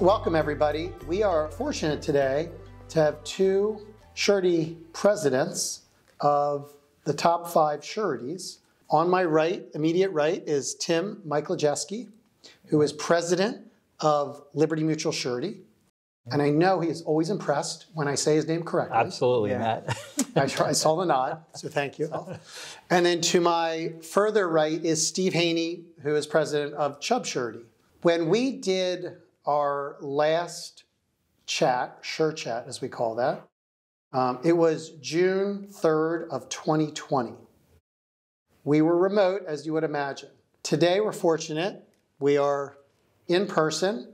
Welcome, everybody. We are fortunate today to have two surety presidents of the top five sureties. On my right, immediate right, is Tim Mikolajewski, who is president of Liberty Mutual Surety. And I know he is always impressed when I say his name correctly. Absolutely, Matt. I, I saw the nod, so thank you. And then to my further right is Steve Haney, who is president of Chubb Surety. When we did our last chat, SUREChat as we call that, um, it was June 3rd of 2020. We were remote, as you would imagine. Today, we're fortunate. We are in person,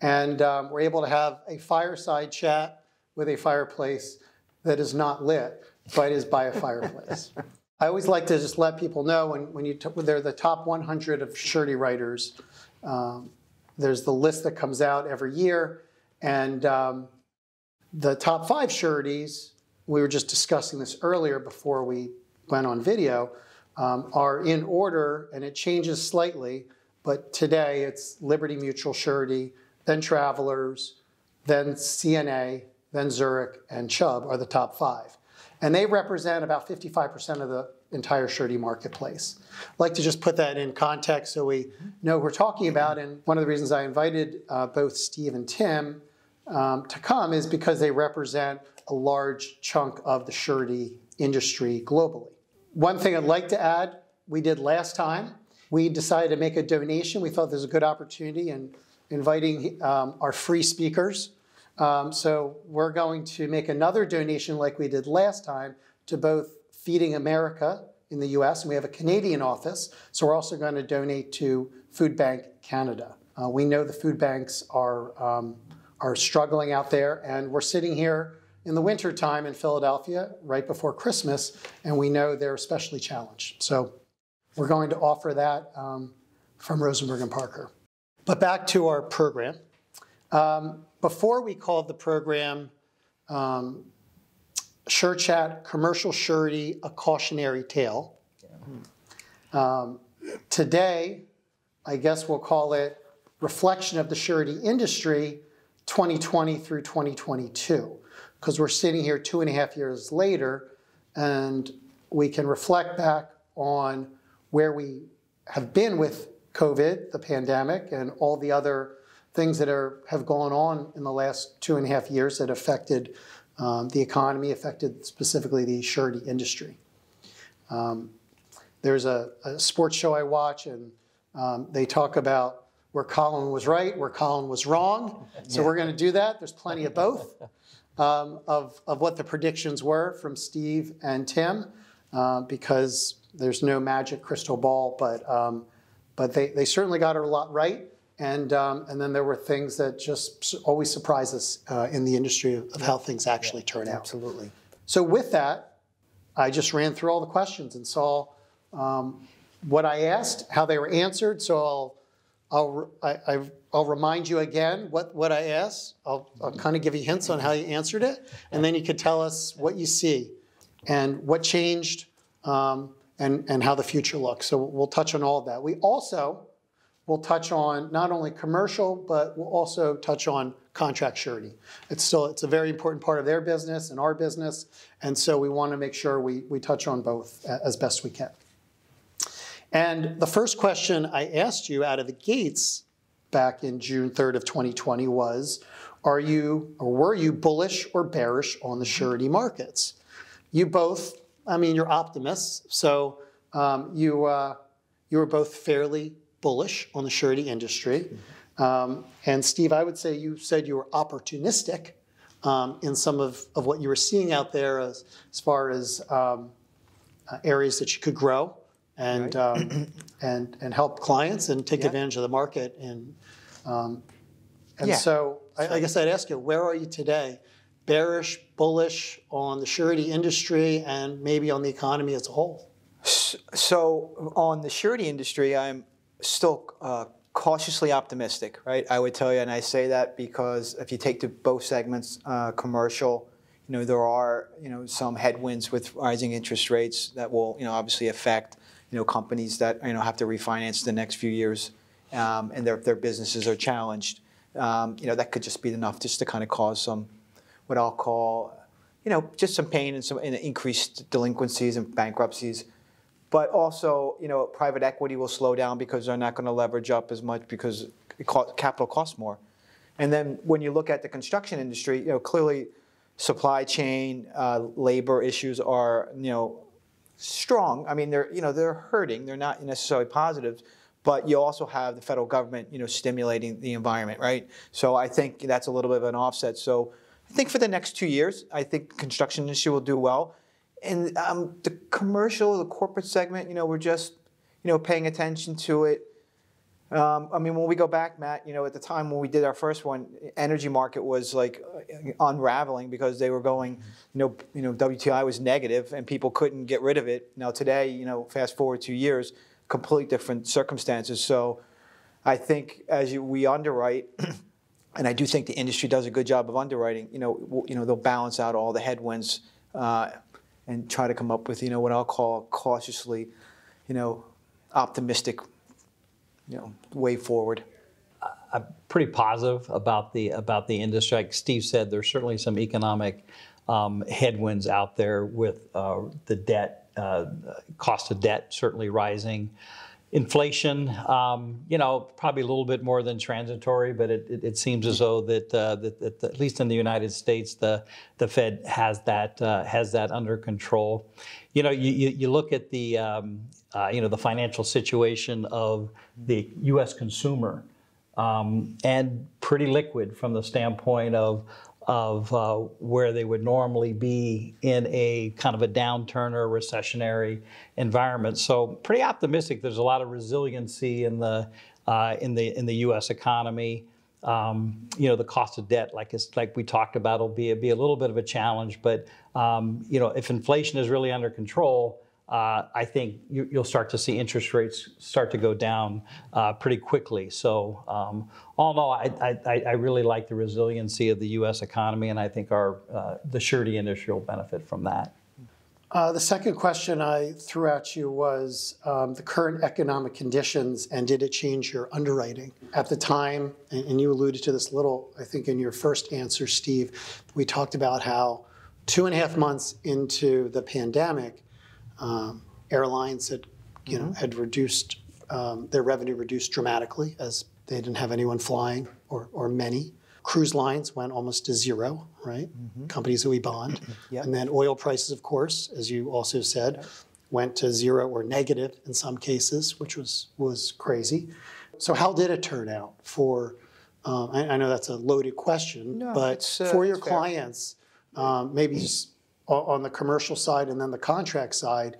and um, we're able to have a fireside chat with a fireplace that is not lit, but is by a fireplace. I always like to just let people know when, when, you when they're the top 100 of surety writers, um, there's the list that comes out every year, and um, the top five sureties, we were just discussing this earlier before we went on video, um, are in order, and it changes slightly, but today it's Liberty Mutual Surety, then Travelers, then CNA, then Zurich, and Chubb are the top five. And they represent about 55% of the entire surety marketplace. I'd like to just put that in context so we know we're talking about. And one of the reasons I invited uh, both Steve and Tim um, to come is because they represent a large chunk of the surety industry globally. One thing I'd like to add, we did last time, we decided to make a donation. We thought there was a good opportunity in inviting um, our free speakers. Um, so we're going to make another donation like we did last time to both Feeding America in the US, and we have a Canadian office. So we're also going to donate to Food Bank Canada. Uh, we know the food banks are um, are struggling out there. And we're sitting here in the wintertime in Philadelphia right before Christmas, and we know they're especially challenged. So we're going to offer that um, from Rosenberg and Parker. But back to our program. Um, before we called the program um, SUREChat Commercial Surety, a cautionary tale. Um, today, I guess we'll call it reflection of the surety industry 2020 through 2022, because we're sitting here two and a half years later, and we can reflect back on where we have been with COVID, the pandemic, and all the other things that are have gone on in the last two and a half years that affected um, the economy, affected specifically the surety industry. Um, there's a, a, sports show I watch, and um, they talk about where Colin was right, where Colin was wrong. So yeah. we're going to do that. There's plenty of both um, of, of what the predictions were from Steve and Tim uh, because there's no magic crystal ball, but, um, but they, they certainly got a lot right. And, um, and then there were things that just always surprise us uh, in the industry of, how things actually yeah, turn out. Absolutely. So with that, I just ran through all the questions and saw um, what I asked, how they were answered. So I'll I'll, I, will remind you again what, what I asked. I'll, I'll kind of give you hints on how you answered it, and then you could tell us what you see and what changed um, and, and how the future looks. So we'll touch on all of that. We also will touch on not only commercial, but we'll also touch on contract surety. It's still it's a very important part of their business and our business, and so we want to make sure we, we touch on both as best we can. And the first question I asked you out of the gates back in June 3rd of 2020 was, are you or were you bullish or bearish on the surety markets? You both, I mean, you're optimists, so um, you, uh, you were both fairly bullish on the surety industry. Um, and Steve, I would say you said you were opportunistic um, in some of, of what you were seeing out there as, as far as um, uh, areas that you could grow and right. um, and and help clients and take advantage of the market and um, and yeah. so I, I, guess I'd ask you where are you today bearish bullish on the surety industry and maybe on the economy as a whole so on the surety industry I'm still uh, cautiously optimistic right I would tell you and I say that because if you take to both segments uh, commercial you know there are you know some headwinds with rising interest rates that will you know obviously affect you know, companies that you know have to refinance the next few years, um, and their their businesses are challenged. um, you know, that could just be enough just to kind of cause some, what I'll call, you know, just some pain and some and increased delinquencies and bankruptcies. But also, you know, private equity will slow down because they're not going to leverage up as much because it co- capital costs more. And then when you look at the construction industry, you know, clearly supply chain, uh, labor issues are, you know, strong. I mean, they're, you know, they're hurting. They're not necessarily positive, but you also have the federal government, you know, stimulating the environment, right? So I think that's a little bit of an offset. So I think for the next two years, I think construction industry will do well. And um, the commercial, the corporate segment, you know, we're just, you know, paying attention to it. Um, I mean, when we go back, Matt, you know, at the time when we did our first one, energy market was like unraveling because they were going, you know, you know, WTI was negative and people couldn't get rid of it. Now today, you know, fast forward two years, completely different circumstances. So, I think as you, we underwrite, and I do think the industry does a good job of underwriting. You know, you know, they'll balance out all the headwinds uh, and try to come up with, you know, what I'll call cautiously, you know, optimistic you know, way forward? I'm pretty positive about the about the industry. Like Steve said, there's certainly some economic um, headwinds out there with uh, the debt, uh, cost of debt certainly rising. Inflation, um, you know, probably a little bit more than transitory, but it, it, it seems as though that, uh, that, that, at least in the United States, the the Fed has that uh, has that under control. You know, you, you, you look at the um, uh, you know the financial situation of the U.S. consumer, um, and pretty liquid from the standpoint of of uh, where they would normally be in a kind of a downturn or a recessionary environment. So pretty optimistic. There's a lot of resiliency in the uh, in the in the U.S. economy. Um, you know, the cost of debt, like it's, like we talked about, will be be a little bit of a challenge. But um, you know, if inflation is really under control, uh, I think you, will start to see interest rates start to go down uh, pretty quickly. So, um, all in all, I, I, I, really like the resiliency of the U.S. economy, and I think our uh, the surety industry will benefit from that. Uh, the second question I threw at you was um, the current economic conditions, and did it change your underwriting at the time? And, and you alluded to this little, I think, in your first answer, Steve. We talked about how two and a half months into the pandemic um, airlines had, you know, mm-hmm. had reduced um, their revenue reduced dramatically as they didn't have anyone flying or, or many. Cruise lines went almost to zero, right? Mm-hmm. Companies that we bond. yep. And then oil prices, of course, as you also said, yep. went to zero or negative in some cases, which was, was crazy. So, how did it turn out for? Um, I, I, know that's a loaded question, no, but uh, for your clients, um, maybe just on the commercial side and then the contract side.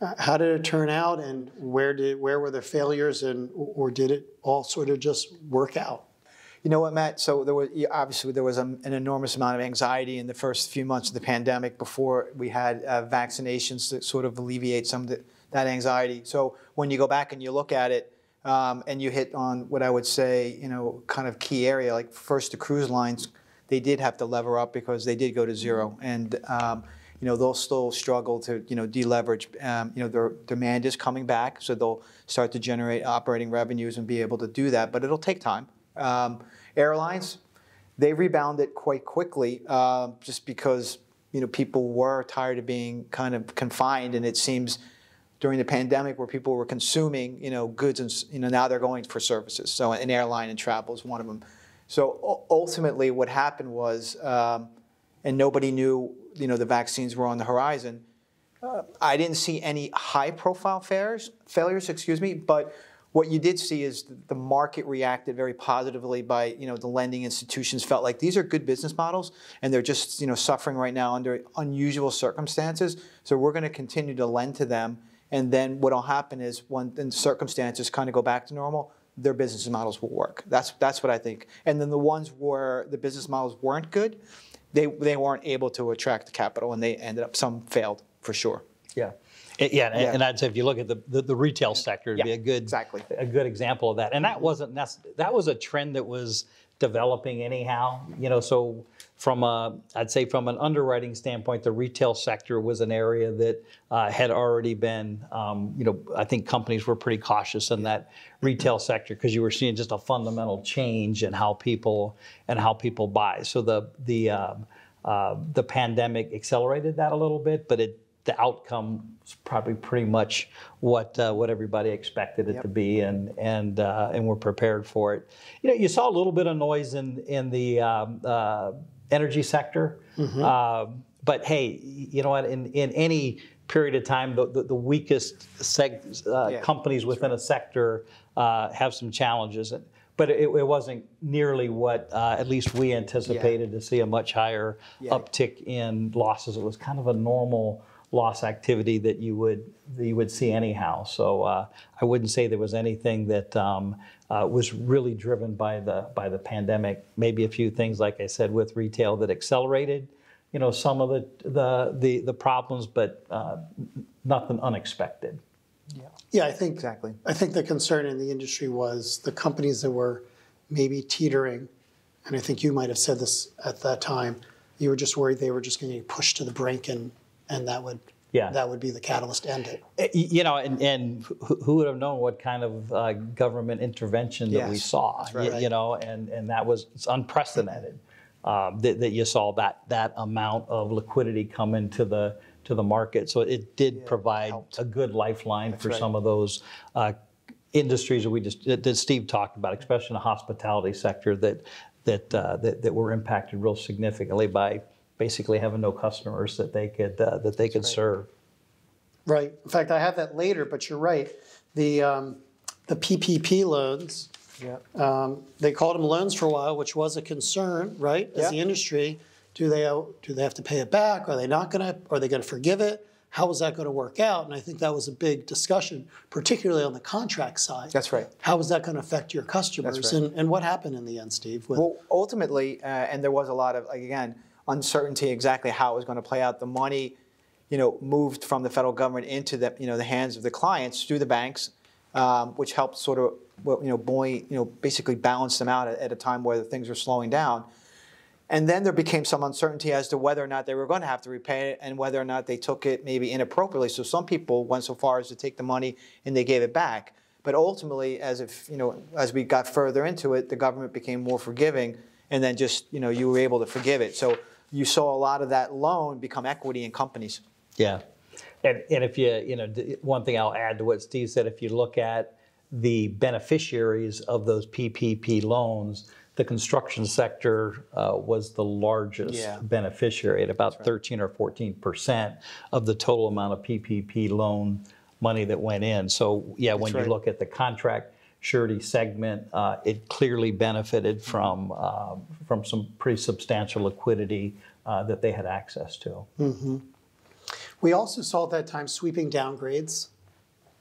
Uh, how did it turn out, and where did where were the failures, and or did it all sort of just work out? You know what, Matt? So there was obviously there was a, an enormous amount of anxiety in the first few months of the pandemic before we had uh, vaccinations to sort of alleviate some of the, that anxiety. So when you go back and you look at it, um, and you hit on what I would say, you know, kind of key area, like first the cruise lines they did have to lever up because they did go to zero, and um, you know they'll still struggle to you know deleverage. Um, you know their demand is coming back, so they'll start to generate operating revenues and be able to do that, but it'll take time. Um, airlines, they rebounded quite quickly, uh, just because you know people were tired of being kind of confined, and it seems during the pandemic where people were consuming you know goods and you know now they're going for services. So an airline and travel is one of them. So ultimately, what happened was, um, and nobody knew, you know, the vaccines were on the horizon. Uh, I didn't see any high-profile failures, failures, excuse me, but what you did see is the market reacted very positively by, you know, the lending institutions felt like these are good business models and they're just, you know, suffering right now under unusual circumstances. So we're going to continue to lend to them. And then what will happen is when circumstances kind of go back to normal, their business models will work. That's that's what I think. And then the ones where the business models weren't good, they they weren't able to attract the capital, and they ended up some failed for sure. Yeah. Yeah, and, yeah. and I'd say if you look at the, the, the retail sector, it'd yeah, be a good exactly. a good example of that. And that wasn't that was a trend that was developing anyhow. You know, so from a, I'd say from an underwriting standpoint, the retail sector was an area that uh, had already been, um, you know, I think companies were pretty cautious in that retail sector because you were seeing just a fundamental change in how people and how people buy. So the the um, uh, the pandemic accelerated that a little bit, but it the outcome was probably pretty much what uh, what everybody expected it Yep. to be, and and uh, and we're prepared for it. You know, you saw a little bit of noise in in the um, uh, energy sector, Um but hey, you know what? In in any period of time, the, the, the weakest seg- uh, Yeah, companies within a sector uh, have some challenges. But it, it wasn't nearly what uh, at least we anticipated to see a much higher Yeah. uptick in losses. It was kind of a normal loss activity that you would that you would see anyhow. So uh, I wouldn't say there was anything that um, uh, was really driven by the by the pandemic. Maybe a few things, like I said, with retail that accelerated, you know, some of the the the, the problems, but uh, nothing unexpected. Yeah, Yeah, I think Exactly. I think the concern in the industry was the companies that were maybe teetering, and I think you might have said this at that time. You were just worried they were just going to get pushed to the brink, and and that would Yeah. that would be the catalyst to end it. Uh, You know, and, and who would have known what kind of uh, government intervention that we Yes, saw? that's right. y- You, know, and, and that was it's unprecedented um, that, that you saw that that amount of liquidity come into the to the market. So it did provide helped. a good lifeline for right. some of those uh, industries that we just that Steve talked about, especially in the hospitality sector that that uh, that, that were impacted real significantly by basically having no customers that they could uh, that they could serve. Right. In fact, I have that later, but you're right. The um, the PPP loans, Yeah. um, they called them loans for a while, which was a concern, right? As Yeah. the industry, do they do they have to pay it back? Are they not going to? Are they going to forgive it? How is that going to work out? And I think that was a big discussion, particularly on the contract side. That's right. How is that going to affect your customers? right. And, and what happened in the end, Steve? With, Well, ultimately, uh, and there was a lot of, like, again, uncertainty exactly how it was going to play out. The money, you know, moved from the federal government into the, you know, the hands of the clients through the banks, um, which helped sort of, you know, buoy, you know, basically balance them out at, at a time where things were slowing down. And then there became some uncertainty as to whether or not they were going to have to repay it and whether or not they took it maybe inappropriately. So some people went so far as to take the money and they gave it back. But ultimately, as if you know, as we got further into it, the government became more forgiving, and then just you know, you were able to forgive it. So you saw a lot of that loan become equity in companies. Yeah. And, and if you, you know, one thing I'll add to what Steve said, if you look at the beneficiaries of those PPP loans, the construction sector uh, was the largest Yeah. beneficiary at about 13 or 14 percent of the total amount of PPP loan money that went in. So, yeah, when right. you look at the contract surety segment, uh, it clearly benefited from, uh, from some pretty substantial liquidity uh, that they had access to. we also saw at that time sweeping downgrades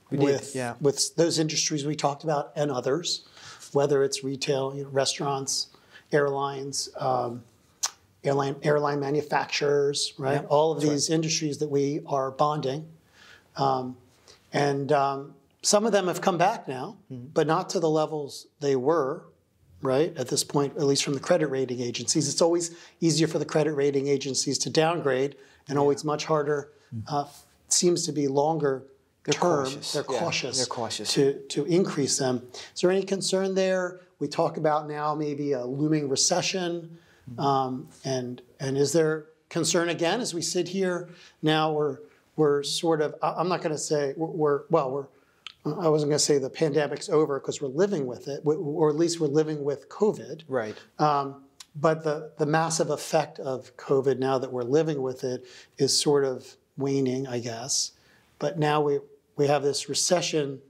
did, with yeah. with those industries we talked about and others, whether it's retail, you know, restaurants, airlines, um, airline airline manufacturers, right? All of these industries that we are bonding, um, and um, some of them have come back now, Mm-hmm. but not to the levels they were. Right at this point, at least from the credit rating agencies, it's always easier for the credit rating agencies to downgrade, and always much harder. Uh, seems to be longer term. cautious. They're Yeah, cautious. they're cautious. to to increase them. Is there any concern there? We talk about now maybe a looming recession, um, and and is there concern again as we sit here now? We're we're sort of. I'm not going to say we're, we're well. We're. I wasn't going to say the pandemic's over because we're living with it, or at least we're living with COVID. Right. Um, but the, the massive effect of COVID now that we're living with it is sort of waning, I guess. But now we, we have this recession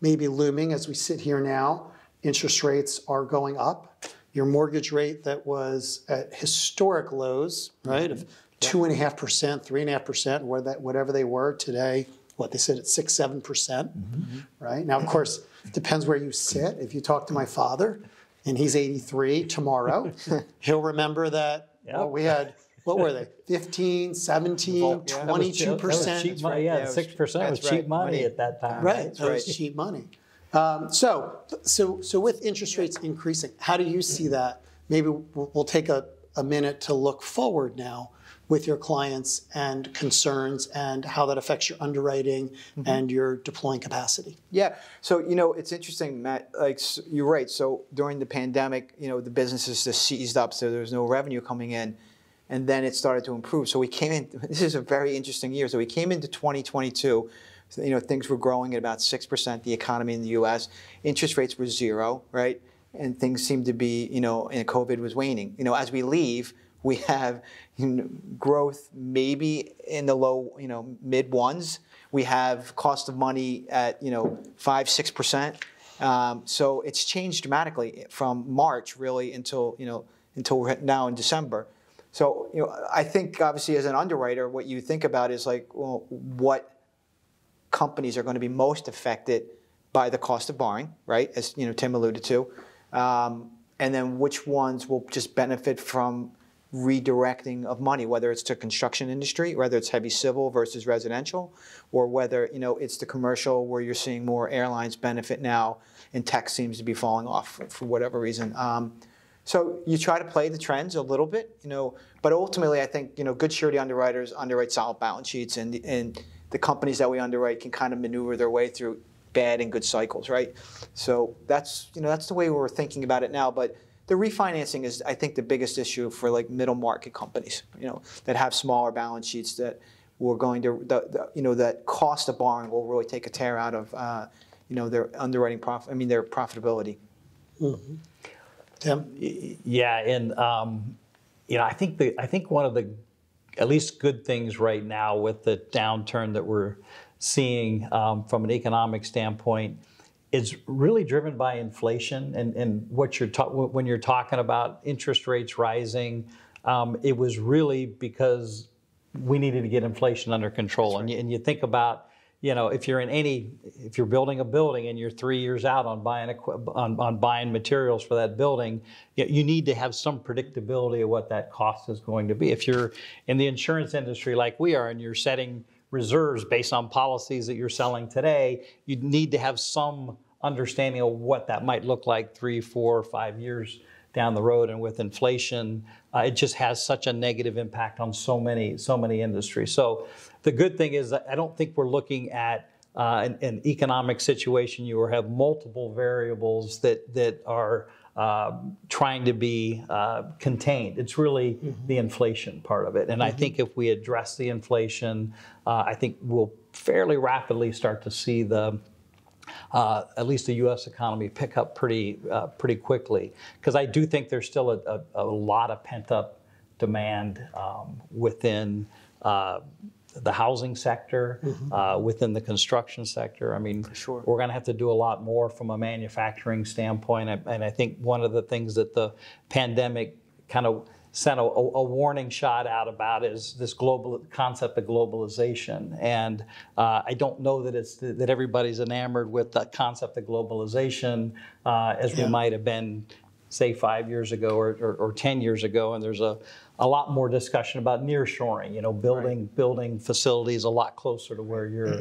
maybe looming as we sit here now. Interest rates are going up. Your mortgage rate that was at historic lows, right, of two and a half percent, three and a half percent, whatever they were today, what they said at six, seven percent, right? Now, of course, it depends where you sit. If you talk to my father, and he's 83 tomorrow, he'll remember that well, we had, what were they, 15, 17, Yeah. That was- That was 22 percent. cheap money. Yeah, Yeah, it was- six percent was cheap right. money Money. at that time. Right, that was right. cheap money. Um, so, so, so with interest rates increasing, how do you see that maybe we'll, we'll take a, a minute to look forward now with your clients and concerns and how that affects your underwriting mm-hmm. and your deploying capacity. Yeah. So you know, it's interesting, Matt. Like you're right. So during the pandemic, you know, the businesses just seized up, so there was no revenue coming in, and then it started to improve. So we came in. This is a very interesting year. So we came into 2022. You know, things were growing at about six percent. The economy in the U.S. interest rates were zero, right? And things seemed to be, you know, and COVID was waning. You know, as we leave, we have you know, growth maybe in the low, you know, mid ones. We have cost of money at you know five six percent. Um, so it's changed dramatically from March really until you know until now in December. So you know I think obviously as an underwriter, what you think about is like well, what companies are going to be most affected by the cost of borrowing, right? As you know Tim alluded to, um, and then which ones will just benefit from redirecting of money, whether it's to construction industry, whether it's heavy civil versus residential, or whether you know it's the commercial where you're seeing more airlines benefit now, and tech seems to be falling off for, for whatever reason. Um, so you try to play the trends a little bit, you know, but ultimately I think you know good surety underwriters underwrite solid balance sheets, and and the companies that we underwrite can kind of maneuver their way through bad and good cycles, right? So that's you know that's the way we're thinking about it now, but the refinancing is, I think, the biggest issue for like middle market companies, you know, that have smaller balance sheets that we're going to, the, the, you know, that cost of borrowing will really take a tear out of, uh, you know, their underwriting profit. I mean, their profitability. Tim? Yeah, and um, you know, I think the I think one of the at least good things right now with the downturn that we're seeing um, from an economic standpoint is really driven by inflation and, and what you're ta- when you're talking about interest rates rising. Um, it was really because we needed to get inflation under control, and, you, and you think about you know, if you're in any, if you're building a building and you're three years out on buying on, on buying materials for that building, you, you need to have some predictability of what that cost is going to be. If you're in the insurance industry like we are, and you're setting reserves based on policies that you're selling today, you need to have some understanding of what that might look like three, four, five years down the road. And with inflation, uh, it just has such a negative impact on so many, so many industries. So the good thing is that I don't think we're looking at uh, an, an economic situation. You have multiple variables that that are uh, trying to be uh, contained. It's really the inflation part of it. And I think if we address the inflation, uh, I think we'll fairly rapidly start to see the uh, at least the U.S. economy pick up pretty uh, pretty quickly. Because I do think there's still a, a, a lot of pent up demand um, within. Uh, the housing sector, uh, within the construction sector. I mean, sure. we're going to have to do a lot more from a manufacturing standpoint. And and I think one of the things that the pandemic kind of sent a, a warning shot out about is this global concept of globalization. And uh, I don't know that it's that everybody's enamored with the concept of globalization uh, as we might have been, say, five years ago or, or, or 10 years ago. And there's a, a lot more discussion about nearshoring, you know, building building facilities a lot closer to where you're,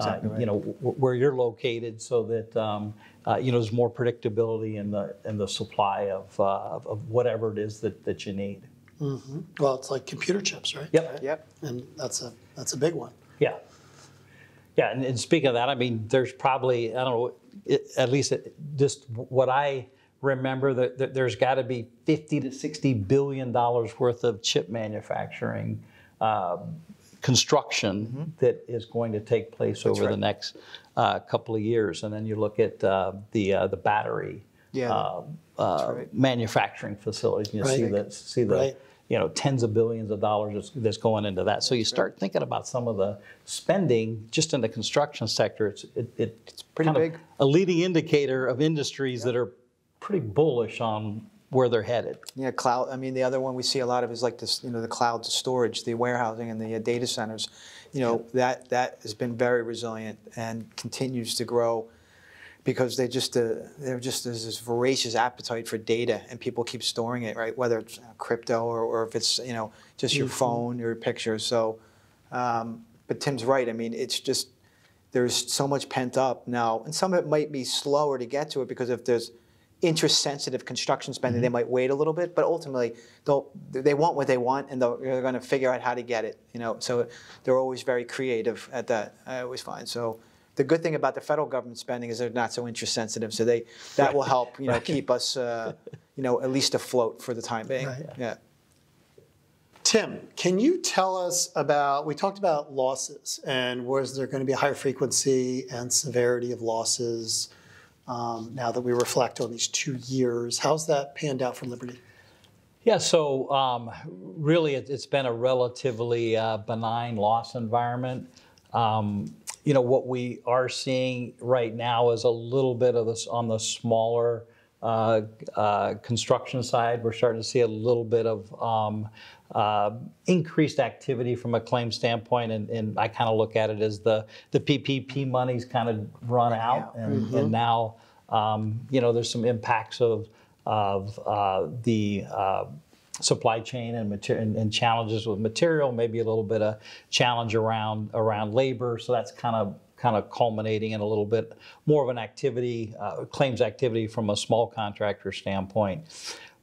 uh, you know, w- where you're located, so that um, uh, you know there's more predictability in the in the supply of uh, of, of whatever it is that, that you need. Well, it's like computer chips, right? Yep. Yep. And that's a that's a big one. Yeah. Yeah, and, and speaking of that, I mean, there's probably I don't know, it, at least it, just what I remember that, that there's got to be 50 to 60 billion dollars worth of chip manufacturing uh, construction that is going to take place over the next uh, couple of years, and then you look at uh, the uh, the battery. Yeah. Uh, uh, right. manufacturing facilities, and you see Right. the see the Right. you know tens of billions of dollars that's, that's going into that. So you start thinking about some of the spending just in the construction sector. It's it, it, it's pretty kind of big. a leading indicator of industries that are pretty bullish on where they're headed. Yeah, cloud. I mean, the other one we see a lot of is like this, you know, the cloud storage, the warehousing, and the uh, data centers. You know, that that has been very resilient and continues to grow because they just uh, they're just there's this voracious appetite for data, and people keep storing it, right? Whether it's uh, crypto or, or if it's you know just your phone, your pictures. So, um, but Tim's right. I mean, it's just there's so much pent up now, and some of it might be slower to get to it because if there's interest-sensitive construction spending, they might wait a little bit, but ultimately, they'll, they want what they want, and they'll- they're gonna figure out how to get it, you know? So they're always very creative at that, I always find. So the good thing about the federal government spending is they're not so interest-sensitive, so they, that will help, you know, keep us, uh, you know, at least afloat for the time being. Right. Yeah. Tim, can you tell us about, we talked about losses and was there going to be a higher frequency and severity of losses um, now that we reflect on these two years? How's that panned out for Liberty? Yeah, so um, really, it, it's been a relatively uh, benign loss environment. Um, you know, what we are seeing right now is a little bit of this on the smaller uh, uh, construction side. We're starting to see a little bit of um, uh, increased activity from a claim standpoint, and, and I kind of look at it as the the PPP money's kind of run out, and, and now um, you know there's some impacts of of uh, the uh, supply chain and, mater- and, and challenges with material, maybe a little bit of challenge around around labor. So that's kind of kind of culminating in a little bit more of an activity, uh, claims activity from a small contractor standpoint.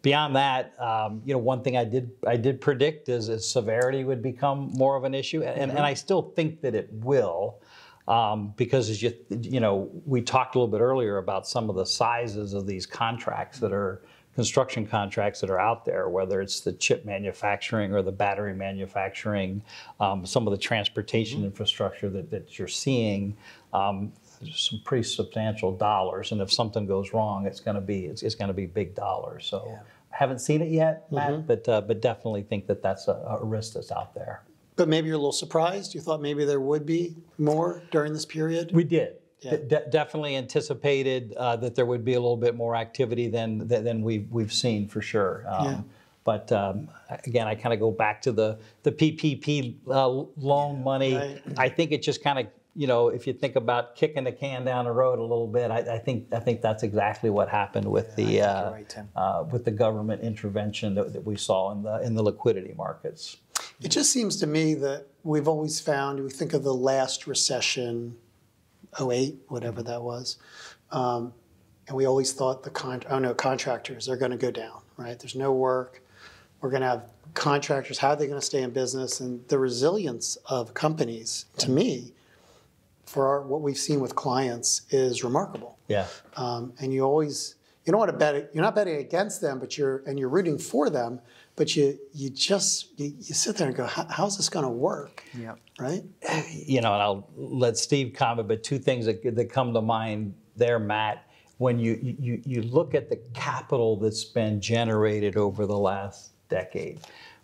Beyond that, um, you know, one thing I did I did predict is, is severity would become more of an issue, and, and I still think that it will. Um, because as you you know, we talked a little bit earlier about some of the sizes of these contracts that are construction contracts that are out there, whether it's the chip manufacturing or the battery manufacturing, um, some of the transportation infrastructure that, that you're seeing. Um, some pretty substantial dollars, and if something goes wrong, it's going to be it's, it's going to be big dollars. So, haven't seen it yet, Matt, but uh, but definitely think that that's a, a risk that's out there. But maybe you're a little surprised. You thought maybe there would be more during this period? We did. Yeah. De- definitely anticipated uh, that there would be a little bit more activity than than we've we've seen for sure. Um, Yeah. But um, again, I kind of go back to the the PPP uh, loan money. right. I think it just kind of you know if you think about kicking the can down the road a little bit, I, I think I think that's exactly what happened with the uh, right, uh, with the government intervention that, that we saw in the in the liquidity markets. It just seems to me that we've always found, we think of the last recession, 08, whatever that was, um, and we always thought the con- oh no, contractors are going to go down, right? There's no work. We're going to have contractors. How are they going to stay in business? And the resilience of companies, to me, for our, what we've seen with clients, is remarkable. Yeah. Um, and you always you don't want to bet you're not betting against them but you're and you're rooting for them but you you just you, you sit there and go how's this going to work Yeah. right you know, and I'll let Steve comment, but two things that, that come to mind there, Matt, when you, you, you look at the capital that's been generated over the last decade.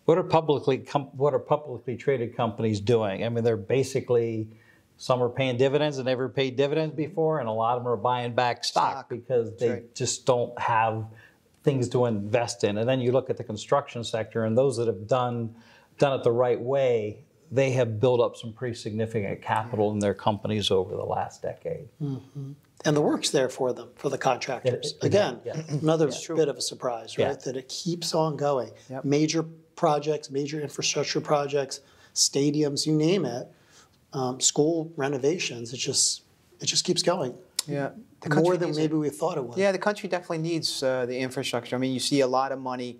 What are publicly com- what are publicly traded companies doing? I mean, they're basically some are paying dividends and never paid dividends before, and a lot of them are buying back stock, Stock. because they right. just don't have things to invest in. And then you look at the construction sector, and those that have done done it the right way, they have built up some pretty significant capital in their companies over the last decade. Mm-hmm. and the work's there for them for the contractors It- it- again yeah. another bit of a surprise right Yeah. that it keeps on going Yep. major projects major infrastructure projects stadiums you name it um, school renovations it just it just keeps going Yeah. The more than needs it. maybe we thought it would Yeah, the country definitely needs uh, the infrastructure. I mean, you see a lot of money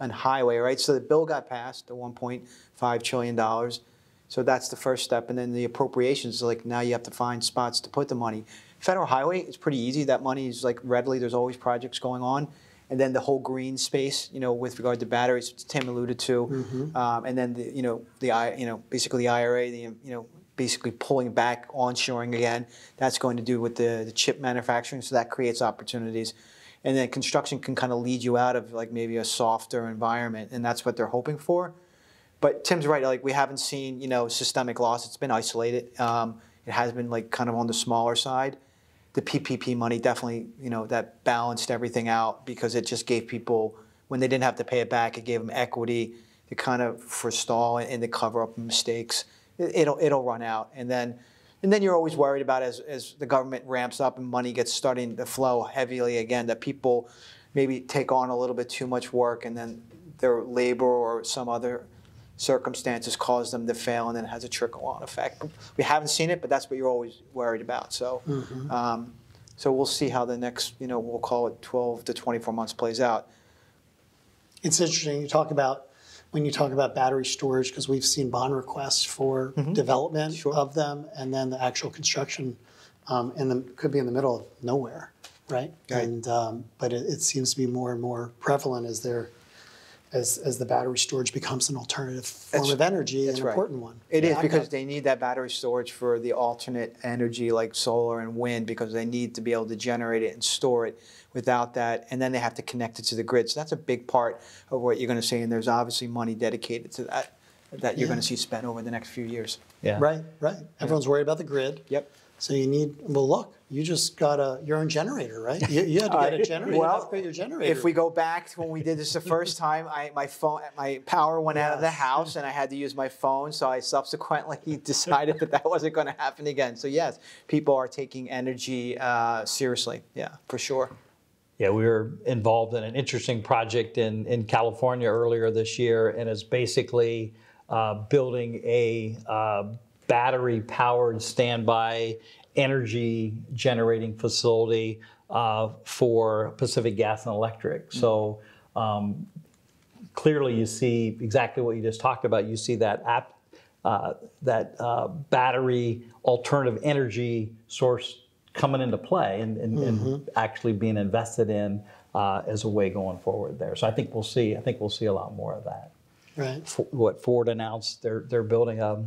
on highway, right? So the bill got passed, the 1.5 trillion dollars. So that's the first step, and then the appropriations. Like now, you have to find spots to put the money. Federal highway, it's pretty easy. That money is like readily. There's always projects going on, and then the whole green space, you know, with regard to batteries, which Tim alluded to, um, and then the, you know the I, you know, basically the IRA, the you know basically pulling back onshoring again. That's going to do with the, the chip manufacturing, so that creates opportunities. And then construction can kind of lead you out of like maybe a softer environment, and that's what they're hoping for. But Tim's right. Like we haven't seen, you know, systemic loss. It's been isolated. Um, it has been like kind of on the smaller side. The PPP money definitely, you know, that balanced everything out because it just gave people when they didn't have to pay it back, it gave them equity to kind of forestall and to cover up mistakes. It, it'll it'll run out, and then and then you're always worried about as as the government ramps up and money gets starting to flow heavily again that people maybe take on a little bit too much work and then their labor or some other circumstances cause them to fail and then it has a trickle on effect. We haven't seen it, but that's what you're always worried about. So, um, So we'll see how the next, you know, we'll call it 12 to 24 months plays out. It's interesting, you talk about, when you talk about battery storage, because we've seen bond requests for development Sure. of them, and then the actual construction um, in the, could be in the middle of nowhere, right? Right. And, um, but it, it seems to be more and more prevalent as they're, as, as the battery storage becomes an alternative form That's- of energy, an right. important one. It is Backup. because they need that battery storage for the alternate energy like solar and wind because they need to be able to generate it and store it. Without that, and then they have to connect it to the grid. So that's a big part of what you're going to see. And there's obviously money dedicated to that that you're Yeah. going to see spent over the next few years. Yeah. Right, right. Everyone's worried about the grid. Yep. So you need, well, look, you just got a, your own generator, right? You, you had to get a Uh, generator, you had to well, upgrade your generator. If we go back to when we did this the first time, I, my phone, my power went out of the house, and I had to use my phone. So I subsequently decided that that wasn't going to happen again. So yes, people are taking energy uh, seriously. Yeah, for sure. Yeah, we were involved in an interesting project in, in California earlier this year, and it's basically uh, building a uh, battery powered standby energy generating facility uh, for Pacific Gas and Electric. So um, clearly you see exactly what you just talked about. You see that app, uh, that uh, battery alternative energy source coming into play and, and, and actually being invested in uh, as a way going forward there. So I think we'll see. I think we'll see a lot more of that. Right. F- What Ford announced, they're they're building a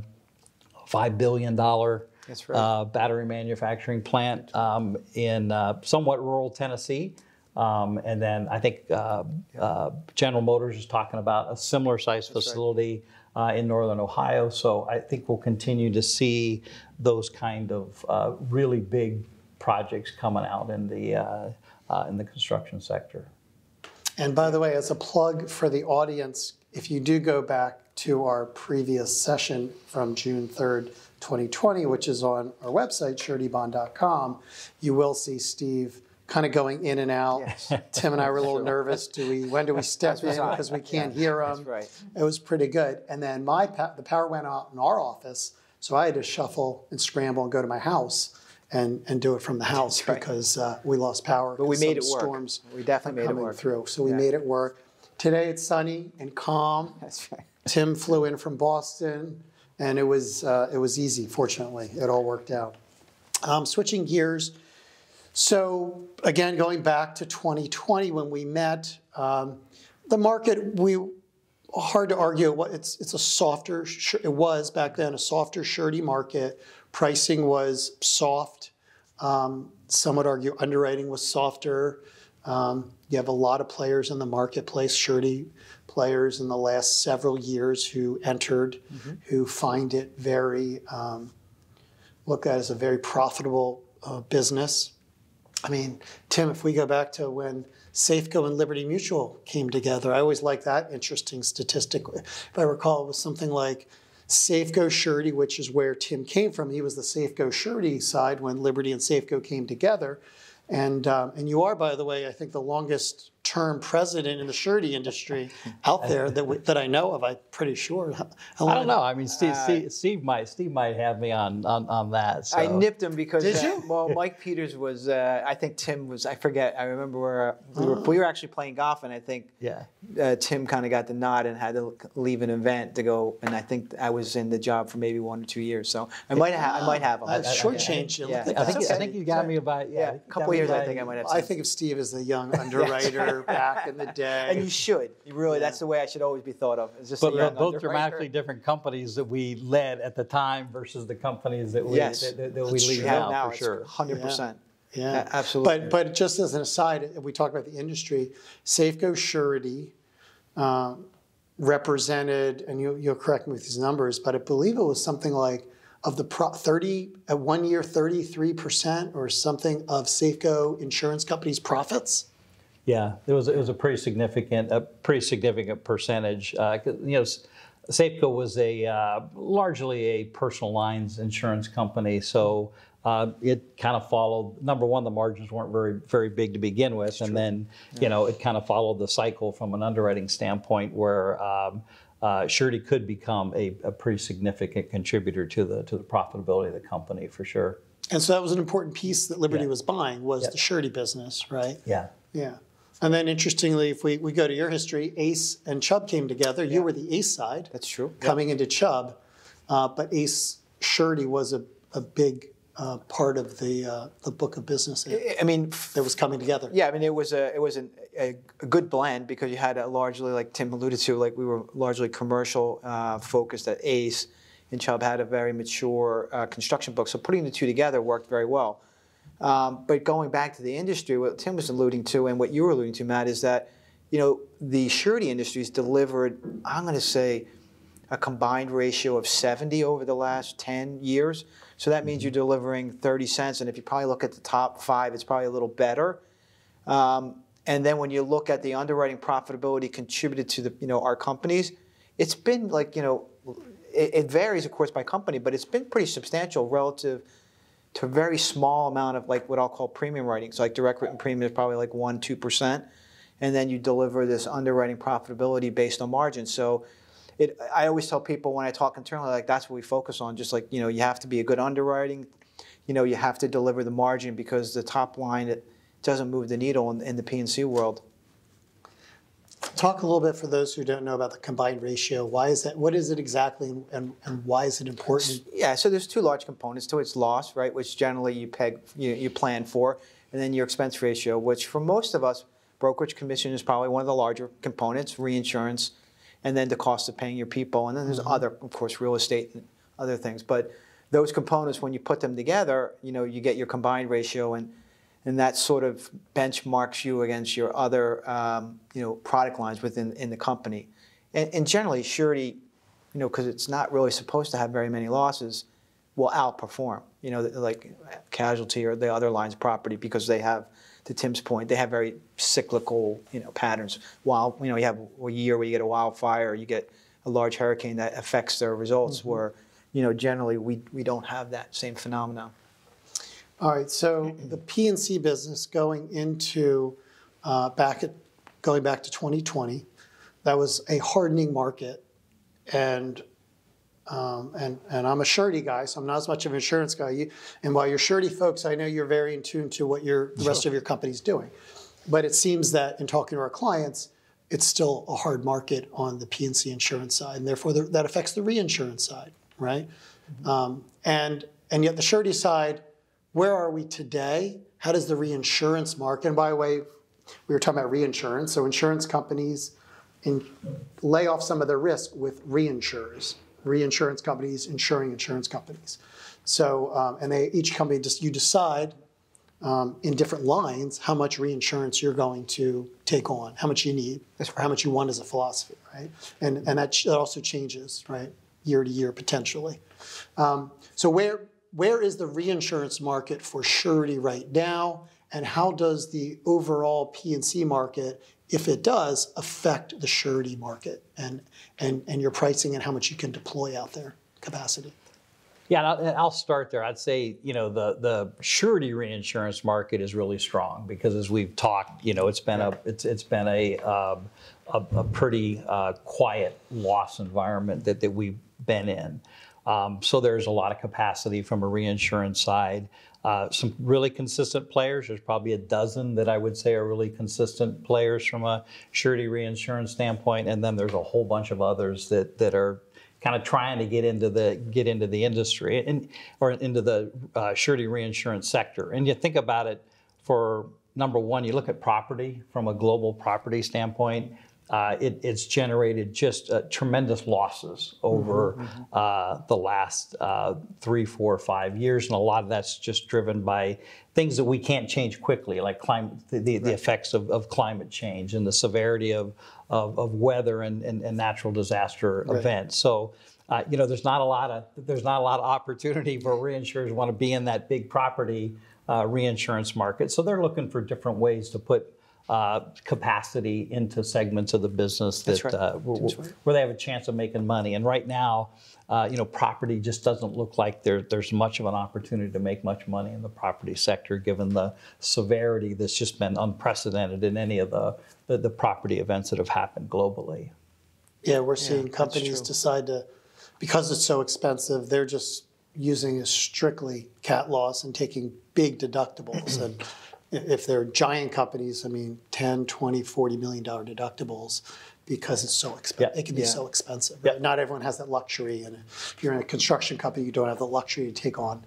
five billion dollar right. uh, battery manufacturing plant um, in uh, somewhat rural Tennessee. Um, and then I think uh, uh, General Motors is talking about a similar size facility uh, in northern Ohio. So I think we'll continue to see those kind of uh, really big projects coming out in the uh, uh, in the construction sector. And by the way, as a plug for the audience, if you do go back to our previous session from June 3rd, 2020, which is on our website, suretybond.com, you will see Steve kind of going in and out. Yes. Tim and I were a little nervous. Do we, when do we step in because we can't hear him? Right. It was pretty good. And then my, pa- the power went out in our office, so I had to shuffle and scramble and go to my house and, and do it from the house right. because uh, we lost power. But we made it work. Storms We definitely made it work. through. So we Yeah. made it work. Today it's sunny and calm. That's right. Tim flew in from Boston, and it was uh, it was easy. Fortunately, it all worked out. Um, switching gears. So again, going back to 2020 when we met, um, the market we hard to argue. What it's it's a softer. It was back then a softer surety market. Pricing was soft. Um, some would argue underwriting was softer. Um, you have a lot of players in the marketplace, surety players in the last several years who entered, who find it very um, look at it as a very profitable uh, business. I mean, Tim, if we go back to when Safeco and Liberty Mutual came together, I always like that interesting statistic. If I recall, it was something like Safeco Surety, which is where Tim came from. He was the Safeco Surety side when Liberty and Safeco came together. And, um, and you are, by the way, I think the longest term president in the surety industry out there that, we, that I know of. I'm pretty sure. How I don't know. I mean, Steve, Steve, Steve might Steve might have me on on, on that. So. I nipped him because Did uh, you? well, Mike Peters was. Uh, I think Tim was. I forget. I remember where we were. We were actually playing golf, and I think Yeah. uh, Tim kind of got the nod and had to leave an event to go. And I think I was in the job for maybe one or two years. So I might have. I might have him. Uh, shortchanged you. Yeah. Look I think. I think you got me about yeah. yeah, a couple years. I think I might have. I think of Steve as the young underwriter back in the day. And you should. You really. That's the way I should always be thought of. Is just But a they're both dramatically different companies that we led at the time versus the companies that we Yes. that, that- that we lead true. have now, for sure. Hundred percent. Yeah, A- absolutely. But but just as an aside, we talk about the industry, Safeco Surety um, represented, and you, you'll correct me with these numbers, but I believe it was something like of the pro, 30 at one year, 33 percent or something of Safeco Insurance Company's profits. Yeah, it was it was a pretty significant a pretty significant percentage. Uh, you know, Safeco was a uh, largely a personal lines insurance company, so uh, it kind of followed. Number one, the margins weren't very very big to begin with, and then you know it kind of followed the cycle from an underwriting standpoint, where um, uh, surety could become a, a pretty significant contributor to the to the profitability of the company for sure. And so that was an important piece that Liberty Yeah. was buying was Yeah. the surety business, right? Yeah. Yeah. And then interestingly, if we, we go to your history, Ace and Chubb came together. You were the Ace side. That's true. Coming into Chubb, uh, but Ace Surety was a, a big uh, part of the uh, the book of business that I mean, that was coming together. Yeah, I mean, it was a it was an, a, a good blend because you had a largely, like Tim alluded to, like we were largely commercial uh, focused at Ace, and Chubb had a very mature uh, construction book. So putting the two together worked very well. Um, but going back to the industry, what Tim was alluding to, and what you were alluding to, Matt, is that you know the surety industry's delivered. I'm going to say a combined ratio of 70 over the last 10 years. So that means you're delivering 30 cents, and if you probably look at the top five, it's probably a little better. Um, and then when you look at the underwriting profitability contributed to the you know our companies, it's been like you know it, it varies of course by company, but it's been pretty substantial relative to a very small amount of like what I'll call premium writing. So like direct written premium is probably like one two percent, and then you deliver this underwriting profitability based on margin. So. It, I always tell people when I talk internally, like that's what we focus on. Just like you know, you have to be a good underwriting, you know, you have to deliver the margin because the top line it doesn't move the needle in, in the P&C world. Talk a little bit for those who don't know about the combined ratio. Why is that? What is it exactly, and, and, why is it important? Yeah, so there's two large components to it. It's loss, right, which generally you peg, you, you plan for, and then your expense ratio, which for most of us, brokerage commission is probably one of the larger components, reinsurance, and then the cost of paying your people, and then there's mm-hmm. other, of course, real estate and other things. But those components, when you put them together, you know, you get your combined ratio, and and that sort of benchmarks you against your other, um, you know, product lines within in the company. And, and generally, surety, you know, because it's not really supposed to have very many losses, will outperform. You know, like casualty or the other lines property because they have, to Tim's point, they have very cyclical, you know, patterns. While you know, you have a year where you get a wildfire, you get a large hurricane that affects their results. Where, you know, generally we we don't have that same phenomenon. All right, so the P&C business going into uh, back at going back to 2020, that was a hardening market, and um, and and I'm a surety guy, so I'm not as much of an insurance guy. You, and while you're surety folks, I know you're very in tune to what your the rest of your company's doing. But it seems that in talking to our clients, it's still a hard market on the P&C insurance side, and therefore the, that affects the reinsurance side, right? Um, and and yet the surety side, where are we today? How does the reinsurance market? And by the way, we were talking about reinsurance. So insurance companies in, lay off some of their risk with reinsurers, reinsurance companies insuring insurance companies. So um, and they each company just you decide um, in different lines how much reinsurance you're going to take on, how much you need, or how much you want as a philosophy, right? And and that, that also changes, right, year to year potentially. Um, so where where is the reinsurance market for surety right now, and how does the overall P&C market, if it does, affect the surety market and and and your pricing and how much you can deploy out there capacity? Yeah, and I'll, start there. I'd say you know the the surety reinsurance market is really strong because as we've talked, you know it's been a it's it's been a um, a, a pretty uh, quiet loss environment that that we've been in. Um, so there's a lot of capacity from a reinsurance side. Uh, some really consistent players. There's probably a dozen that I would say are really consistent players from a surety reinsurance standpoint, and then there's a whole bunch of others that that are kind of trying to get into the get into the industry and or into the uh, surety reinsurance sector. And you think about it for number one, you look at property from a global property standpoint. Uh, it, it's generated just uh, tremendous losses over uh, the last uh, three, four, five years, and a lot of that's just driven by things that we can't change quickly, like climate, the, the, the effects of, of climate change and the severity of, of, of weather and, and, and natural disaster events. So, uh, you know, there's not a lot of there's not a lot of opportunity for reinsurers want to be in that big property uh, reinsurance market. So they're looking for different ways to put uh, capacity into segments of the business that right. uh, where, where they have a chance of making money. And right now, uh, you know, property just doesn't look like there, there's much of an opportunity to make much money in the property sector, given the severity that's just been unprecedented in any of the, the, the property events that have happened globally. Yeah, we're seeing that's companies decide to, because it's so expensive, they're just using a strictly cat loss and taking big deductibles. and i- if they're giant companies, I mean, 10, 20, 40 million dollar deductibles because it's so expensive. Yeah. It can be Yeah. so expensive. Yeah. Not everyone has that luxury. And if you're in a construction company, you don't have the luxury to take on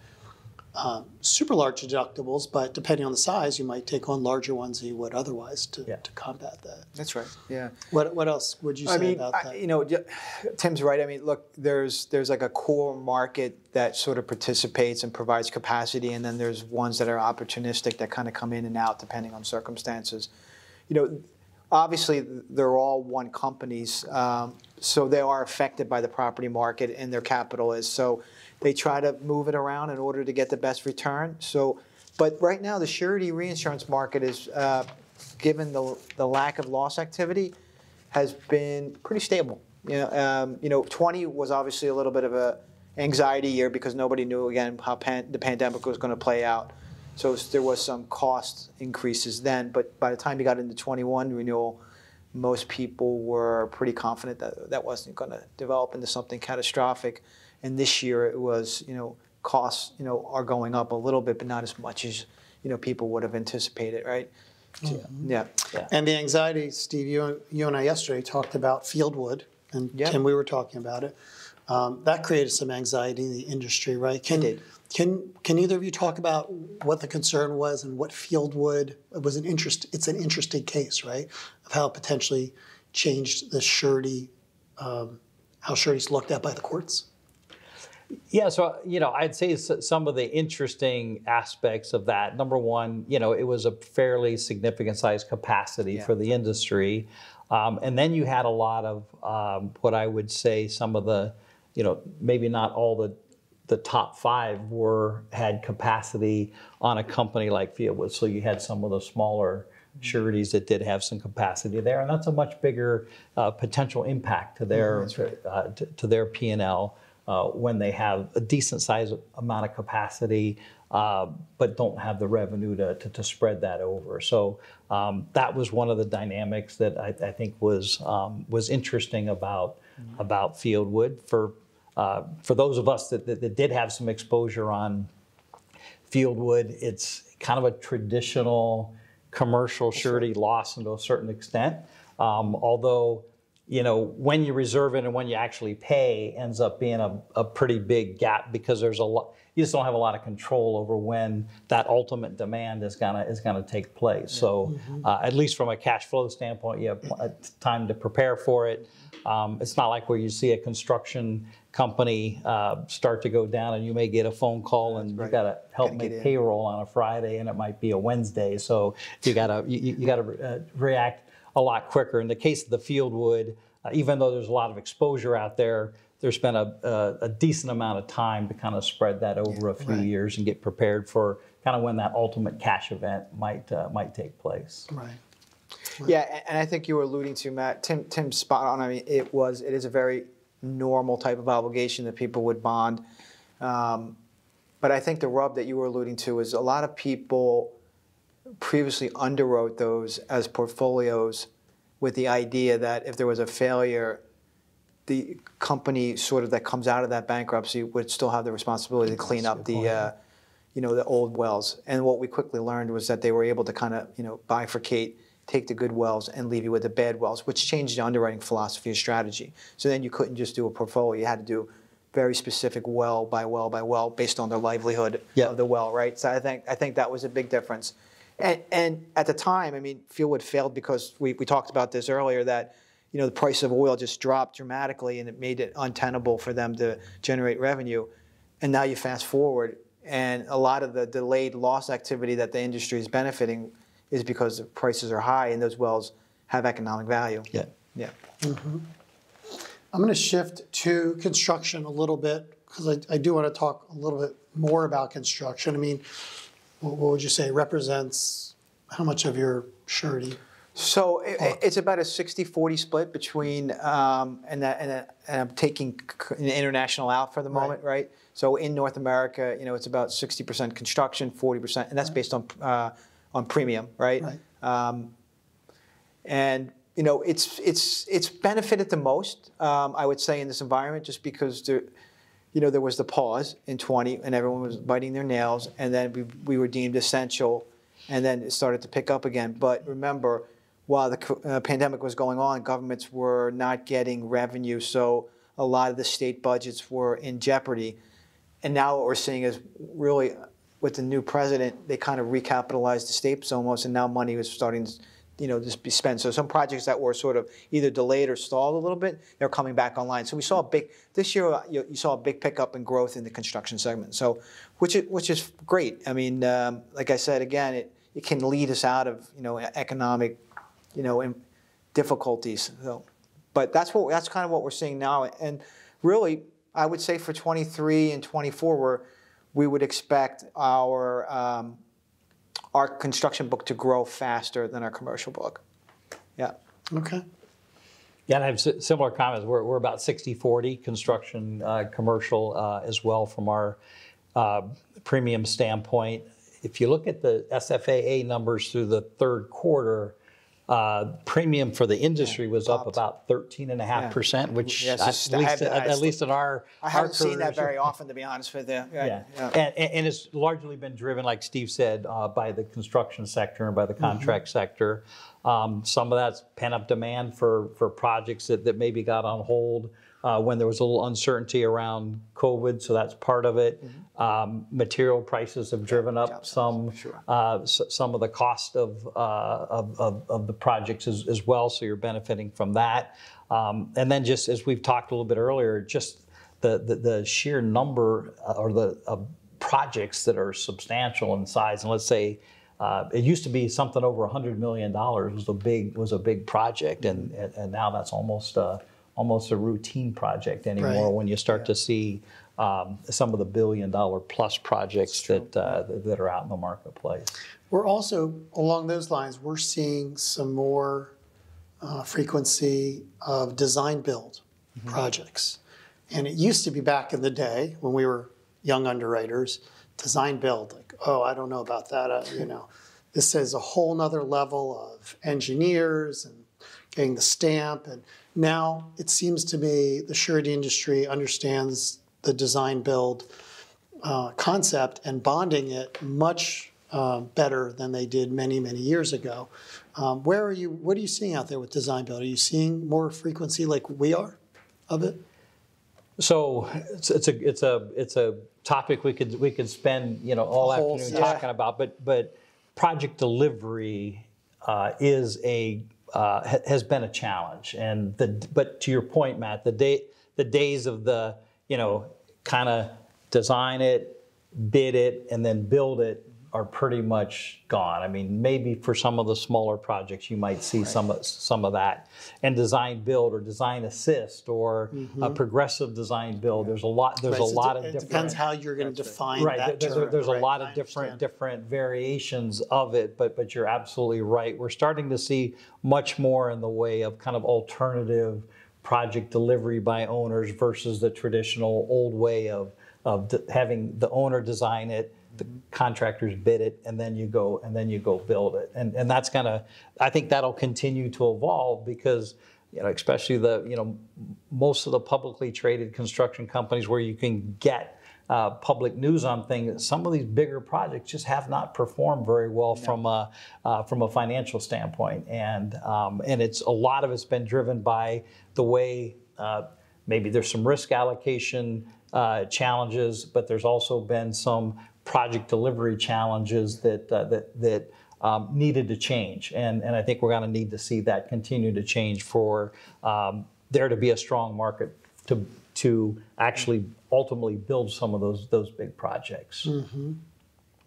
um, super large deductibles, but depending on the size, you might take on larger ones than you would otherwise to, Yeah. to combat that. That's right. Yeah. What, what else would you say I mean, about I- that? you know, Tim's right. I mean, look, there's there's like a core market that sort of participates and provides capacity, and then there's ones that are opportunistic that kind of come in and out depending on circumstances. You know, obviously they're all one companies, um, so they are affected by the property market and their capital is. So they try to move it around in order to get the best return. So, but right now the surety reinsurance market is, uh, given the the lack of loss activity, has been pretty stable. You know, um, you know, 20 was obviously a little bit of a anxiety year because nobody knew again how pan- the pandemic was going to play out. So there was some cost increases then, but by the time you got into 21 renewal, most people were pretty confident that that wasn't going to develop into something catastrophic. And this year it was, you know, costs, you know, are going up a little bit, but not as much as, you know, people would have anticipated, right? Yeah. And the anxiety, Steve, you, you and I yesterday talked about Fieldwood, and Yeah. Tim, we were talking about it. Um, that created some anxiety in the industry, right? Can, did. Can can either of you talk about what the concern was and what Fieldwood it was an interest? It's an interesting case, right? Of how it potentially changed the surety, um, how surety's looked at by the courts. Yeah, so you know, I'd say some of the interesting aspects of that. Number one, you know, it was a fairly significant size capacity Yeah. for the industry, um, and then you had a lot of um, what I would say some of the, you know, maybe not all the the top five were had capacity on a company like Fieldwood. So you had some of the smaller sureties that did have some capacity there, and that's a much bigger uh, potential impact to their uh, to, to their P and L uh, when they have a decent size amount of capacity, uh, but don't have the revenue to, to, to spread that over. So um, that was one of the dynamics that I, I think was um, was interesting about about Fieldwood for uh, for those of us that, that, that did have some exposure on Fieldwood. It's kind of a traditional commercial surety loss to a certain extent, um, although you know, when you reserve it and when you actually pay ends up being a, a pretty big gap because there's a lot, you just don't have a lot of control over when that ultimate demand is gonna is gonna take place. So uh, at least from a cash flow standpoint, you have uh, time to prepare for it. Um, it's not like where you see a construction company uh, start to go down and you may get a phone call and you right. got to help Gotta make payroll on a Friday and it might be a Wednesday. So you got to you, you got to uh, react a lot quicker. In the case of the Fieldwood, uh, even though there's a lot of exposure out there, there's been a, a, a decent amount of time to kind of spread that over a few right. years and get prepared for kind of when that ultimate cash event might uh, might take place. Right. Yeah, and I think you were alluding to Matt. Tim, Tim's spot on. I mean, it was it is a very normal type of obligation that people would bond. Um, but I think the rub that you were alluding to is a lot of people previously underwrote those as portfolios with the idea that if there was a failure, the company sort of that comes out of that bankruptcy would still have the responsibility to clean up the, uh, you know, the old wells. And what we quickly learned was that they were able to kind of, you know, bifurcate, take the good wells and leave you with the bad wells, which changed the underwriting philosophy and strategy. So then you couldn't just do a portfolio; you had to do very specific well by well by well based on the livelihood Yeah. of the well, right? So I think I think that was a big difference. And, and at the time, I mean, Fieldwood failed because we, we talked about this earlier that you know the price of oil just dropped dramatically and it made it untenable for them to generate revenue. And now you fast forward, and a lot of the delayed loss activity that the industry is benefiting is because the prices are high and those wells have economic value. Yeah. Yeah. Mm-hmm. I'm going to shift to construction a little bit because I, I do want to talk a little bit more about construction. I mean, what, would you say represents how much of your surety? So i- i- it's about a 60-40 split between, um, and, that, and, that, and I'm taking international out for the moment, right? So in North America, you know, it's about 60% construction, 40%, and that's based on uh, on premium, right? Right. Um, and you know, it's it's it's benefited the most, um, I would say, in this environment, just because there, you know, there was the pause in 20, and everyone was biting their nails, and then we, we were deemed essential, and then it started to pick up again. But remember, while the uh, pandemic was going on, governments were not getting revenue, so a lot of the state budgets were in jeopardy. And now what we're seeing is really with the new president, they kind of recapitalized the states almost, and now money was starting to, you know, just be spent. So some projects that were sort of either delayed or stalled a little bit, they're coming back online. So we saw a big this year. uh, You, you saw a big pickup in growth in the construction segment. So, which is which is great. I mean, um, like I said again, it it can lead us out of you know economic, you know, difficulties. So, but that's what that's kind of what we're seeing now. And really, I would say for 23 and 24, we're, we would expect our um, our construction book to grow faster than our commercial book. Yeah. Okay. Yeah, and I have similar comments. We're, we're about 60-40 construction, uh, commercial uh, as well from our uh, premium standpoint. If you look at the SFAA numbers through the third quarter, uh, premium for the industry was up about 13.5%, which Yes, at, it's- I least, at, I at least in our I haven't seen that very often, to be honest with you. yeah. And, and, and it's largely been driven, like Steve said, uh, by the construction sector and by the contract sector. Um, some of that's pent up demand for, for projects that, that maybe got on hold uh, when there was a little uncertainty around COVID, so that's part of it. Um, material prices have driven up jobs, some, sure. uh, s- some of the cost of, uh, of, of, of the projects as, as well, so you're benefiting from that. Um, and then just as we've talked a little bit earlier, just the, the, the sheer number uh, or the projects that are substantial in size, and let's say uh, it used to be something over $100 million was a big was a big project, and, and, now that's almost a, almost a routine project anymore Right. when you start to see um, some of the billion dollar plus projects that, uh, that are out in the marketplace. We're also, along those lines, we're seeing some more uh, frequency of design build projects. And it used to be back in the day when we were young underwriters, design build, oh, I don't know about that, uh, you know. This is a whole nother level of engineers and getting the stamp. And now it seems to me the surety industry understands the design build uh, concept and bonding it much uh, better than they did many, many years ago. Um, where are you? What are you seeing out there with design build? Are you seeing more frequency like we are of it? So it's, it's a it's a it's a topic we could we could spend you know all whole afternoon session. talking about, but but project delivery uh, is a uh, ha- has been a challenge, and the but to your point, Matt, the day the days of the you know kind of design it, bid it, and then build it are pretty much gone. I mean, maybe for some of the smaller projects, you might see some of some of that, and design build or design assist or a progressive design build. There's a lot. There's Mm-hmm. Right, a so lot it, of it different. depends how you're going to define Right, that there- there- term. there's a Right, lot I of different understand. different variations of it, but but you're absolutely right. We're starting to see much more in the way of kind of alternative project delivery by owners versus the traditional old way of of d- having the owner design it, the contractors bid it, and then you go and then you go build it. And and that's kind of I think that'll continue to evolve because you know especially the you know most of the publicly traded construction companies where you can get uh, public news on things. Some of these bigger projects just have not performed very well from a uh, from a financial standpoint, and um, and it's a lot of it's been driven by the way uh, maybe there's some risk allocation uh, challenges, but there's also been some project delivery challenges that uh, that that. Um, needed to change, and and I think we're going to need to see that continue to change for um, there to be a strong market to to actually ultimately build some of those those big projects.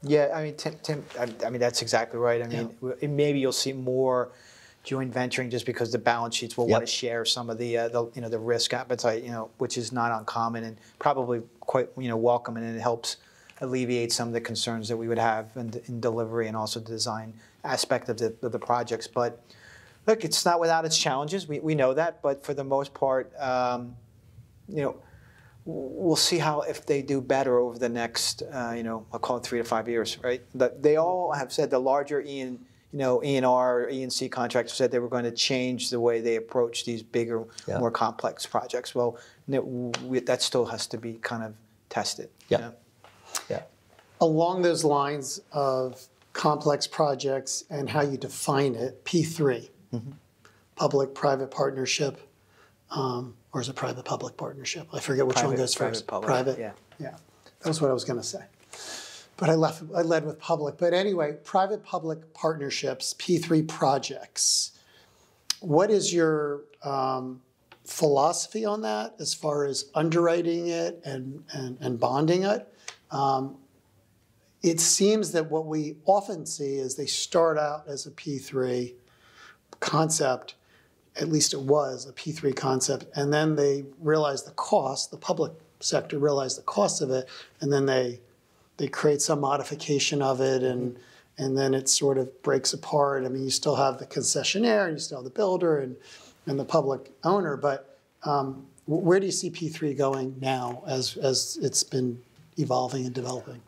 Yeah, I mean, Tim, Tim I, I mean, that's exactly right. I mean, and maybe you'll see more joint venturing just because the balance sheets will want to share some of the, uh, the, you know, the risk appetite, you know, which is not uncommon and probably quite, you know, welcome and it helps alleviate some of the concerns that we would have in, in delivery and also the design aspect of the, of the projects. But look, it's not without its challenges. We, we know that, but for the most part, um, you know, we'll see how if they do better over the next, uh, you know, I'll call it three to five years, right? That they all have said the larger E and you you know, E and R, E and C contractors said they were going to change the way they approach these bigger, Yeah. more complex projects. Well, that, still has to be kind of tested. you Yeah. know? Along those lines of complex projects and how you define it, P3, public-private partnership, um, or is it private-public partnership? I forget which one Private- goes first. private-public, Private? yeah. Yeah, that was what I was going to say. But I left, I led with public. But anyway, private-public partnerships, P3 projects. What is your um, philosophy on that as far as underwriting it and, and, and bonding it? Um, it seems that what we often see is they start out as a P3 concept, at least it was a P3 concept, and then they realize the cost, the public sector realized the cost of it, and then they they create some modification of it and and then it sort of breaks apart. I mean, you still have the concessionaire, and you still have the builder and and the public owner, but um, where do you see P3 going now as as it's been evolving and developing?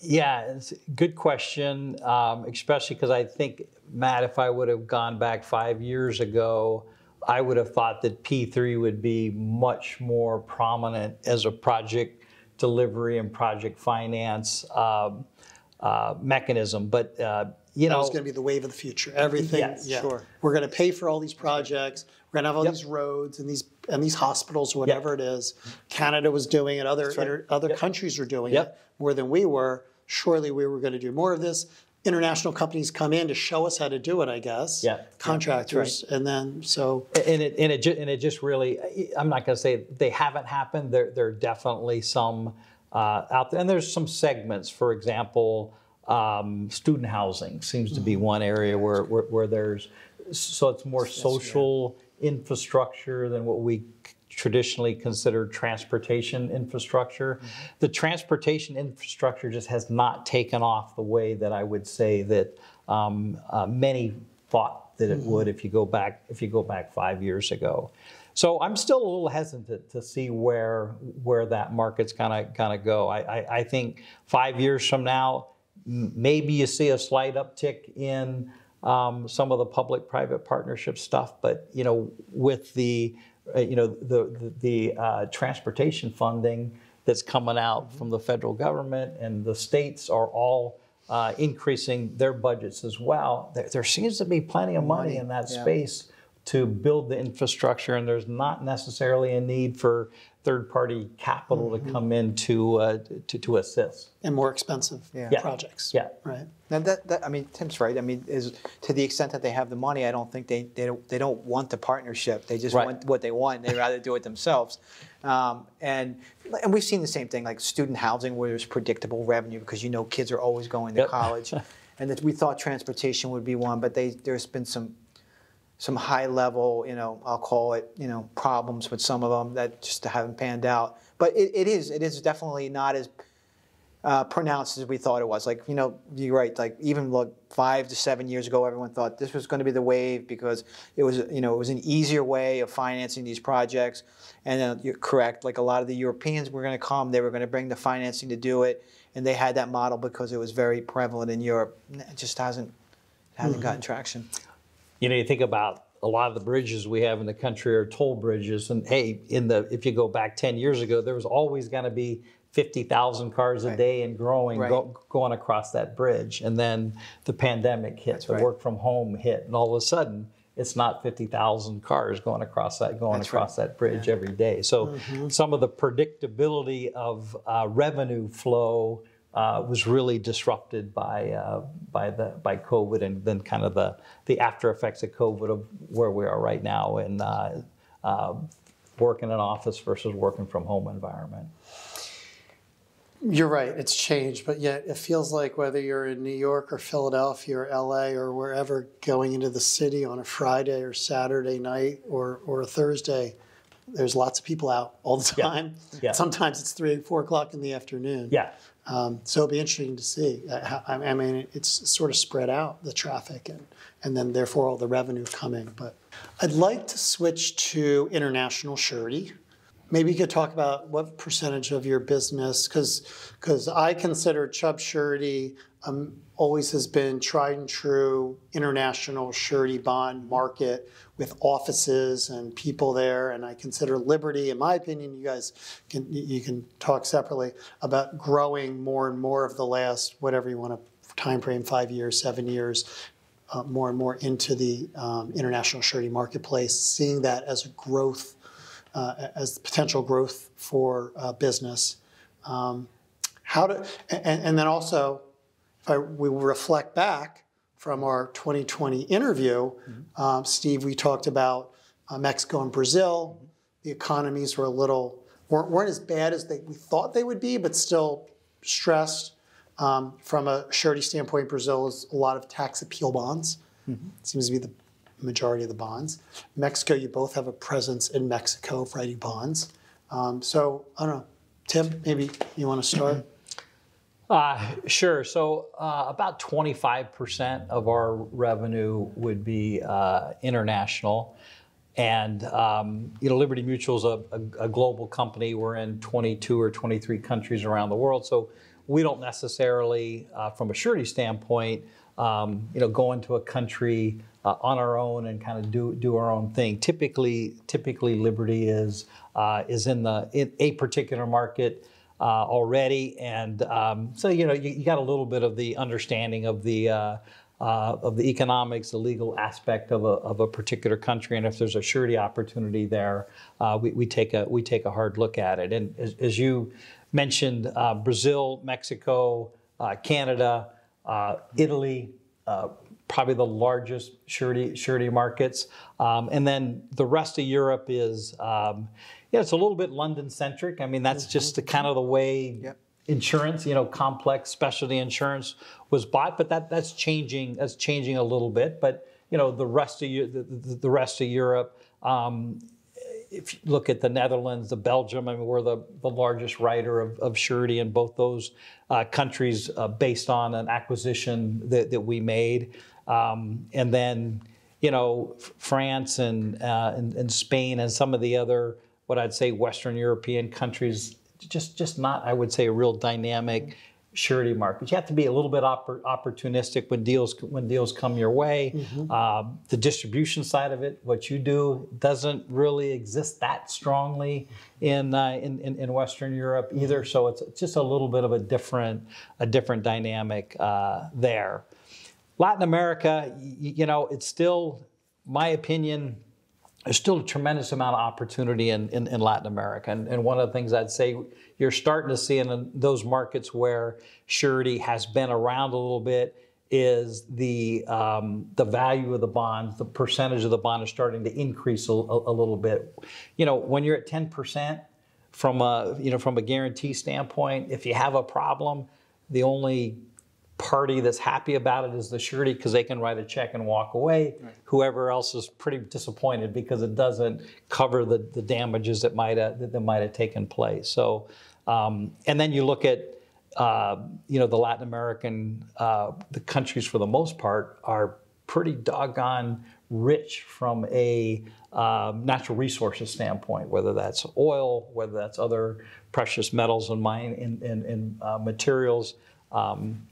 Yeah, it's a good question, um, especially because I think, Matt, if I would have gone back five years ago, I would have thought that P3 would be much more prominent as a project delivery and project finance um, uh, mechanism. But, uh, you know, was going to be the wave of the future. Everything, Yes, yeah. sure. We're going to pay for all these projects. We're going to have all Yep. these roads and these and these hospitals, or whatever it is. Canada was doing it. Other right. inter, other Yep. countries are doing Yep. it more than we were. Surely we were going to do more of this. International companies come in to show us how to do it. I guess. Yeah. Contractors, and then so and it and it ju- and it just really I'm not going to say they haven't happened. There there are definitely some uh, out there, and there's some segments. For example, um, student housing seems to be one area where, where where there's so it's more social infrastructure than what we traditionally considered transportation infrastructure. The transportation infrastructure just has not taken off the way that I would say that um, uh, many thought that it would if you go back if you go back five years ago. So I'm still a little hesitant to see where where that market's gonna gonna go. I, I, I think five years from now, m- maybe you see a slight uptick in um, some of the public-private partnership stuff, but you know, with the you know the the, the uh, transportation funding that's coming out from the federal government and the states are all uh, increasing their budgets as well. There, there seems to be plenty of money, in that yeah. space to build the infrastructure, and there's not necessarily a need for third-party capital to come in to, uh, to to assist. and more expensive Yeah. Yeah. projects. Yeah. Right. Now that, that I mean, Tim's right. I mean, is to the extent that they have the money, I don't think they they don't, they don't want the partnership. They just Right. want what they want. They rather do it themselves. Um, and and we've seen the same thing, like student housing, where there's predictable revenue because you know kids are always going to Yep. college, and that we thought transportation would be one, but they there's been some some high level, you know, I'll call it, you know, problems with some of them that just haven't panned out. But it, it is, it is definitely not as uh, pronounced as we thought it was. Like, you know, you're right. Like even look five to seven years ago, everyone thought this was going to be the wave because it was, you know, it was an easier way of financing these projects. And then you're correct. Like a lot of the Europeans were going to come, they were going to bring the financing to do it, and they had that model because it was very prevalent in Europe. It just hasn't, hasn't gotten traction. You know, you think about a lot of the bridges we have in the country are toll bridges, and hey, in the if you go back ten years ago, there was always going to be fifty thousand cars a Right. day and growing Right. go, going across that bridge, and then the pandemic hit, the right. work from home hit, and all of a sudden. It's not 50,000 cars going across that going That's across that bridge every day. So some of the predictability of uh, revenue flow uh, was really disrupted by uh, by the by COVID and then kind of the the after effects of COVID of where we are right now in uh, uh, working in an office versus working from home environment. You're right, it's changed, but yet it feels like whether you're in New York or Philadelphia or LA or wherever going into the city on a Friday or Saturday night or, or a Thursday, there's lots of people out all the Yeah. time. Yeah. Sometimes it's three, four o'clock in the afternoon. Yeah, Um, so it'll be interesting to see. uh, I mean, it's sort of spread out, the traffic, and, and then therefore all the revenue coming. But I'd like to switch to international surety. Maybe you could talk about what percentage of your business, because I consider Chubb Surety um, always has been tried and true international surety bond market with offices and people there. And I consider Liberty, in my opinion, you guys can you can talk separately about growing more and more of the last whatever you want to time frame five years, seven years, uh, more and more into the um, international surety marketplace, seeing that as a growth, uh, as potential growth for uh, business. Um, how to, and, and, then also, if I, we reflect back from our 2020 interview, mm-hmm. um, Steve, we talked about uh, Mexico and Brazil. The economies were a little weren't, weren't as bad as they, we thought they would be, but still stressed. Um, from a surety standpoint, Brazil is a lot of tax appeal bonds. Mm-hmm. Seems to be the majority of the bonds. Mexico, you both have a presence in Mexico of writing bonds. Um, so I don't know, Tim, maybe you want to start. Uh, sure. So uh, about 25% of our revenue would be uh, international. And um, you know, Liberty Mutual is a, a, a, global company. We're in 22 or 23 countries around the world. So we don't necessarily, uh, from a surety standpoint, um, you know, go into a country uh, on our own and kind of do do our own thing. Typically, typically Liberty is uh, is in the in a particular market uh, already, and um, so you know you, you, got a little bit of the understanding of the. Uh, uh, of the economics, the legal aspect of a, of a particular country, and if there's a surety opportunity there, uh, we, we take a we take a hard look at it. And as, as you mentioned Brazil, Mexico, Canada, Italy, uh, probably the largest surety, surety markets. Um, and then the rest of Europe is, um, yeah, it's a little bit London centric. I mean, that's just the kind of the way yep. insurance, you know, complex specialty insurance was bought, but that, that's changing, that's changing a little bit. But, you know, the rest of, the, the, the rest of Europe, um, if you look at the Netherlands, the Belgium, I mean, we're the, the largest writer of, of surety in both those uh, countries uh, based on an acquisition that, that we made. Um, and then, you know, France and, uh, and, and Spain and some of the other, what I'd say, Western European countries, just, just not, I would say, a real dynamic surety market. You have to be a little bit oppor- opportunistic when deals when deals come your way. Mm-hmm. Uh, the distribution side of it, what you do, doesn't really exist that strongly in uh, in, in, in, Western Europe either. Mm-hmm. So it's just a little bit of a different a different dynamic uh, there. Latin America, you, know, it's still, my opinion, there's still a tremendous amount of opportunity in, in, in Latin America. And, and, one of the things I'd say you're starting to see in those markets where surety has been around a little bit is the um, the value of the bonds, the percentage of the bond is starting to increase a, a, a little bit. You know, when you're at 10% from a you know from a guarantee standpoint, if you have a problem, the only party that's happy about it is the surety because they can write a check and walk away. Right. Whoever else is pretty disappointed because it doesn't cover the, the damages that might have, that, that might have taken place. So, um, and then you look at uh, you know the Latin American uh, the countries for the most part are pretty doggone rich from a um, natural resources standpoint, whether that's oil, whether that's other precious metals and mine and, and, and uh, materials. Um,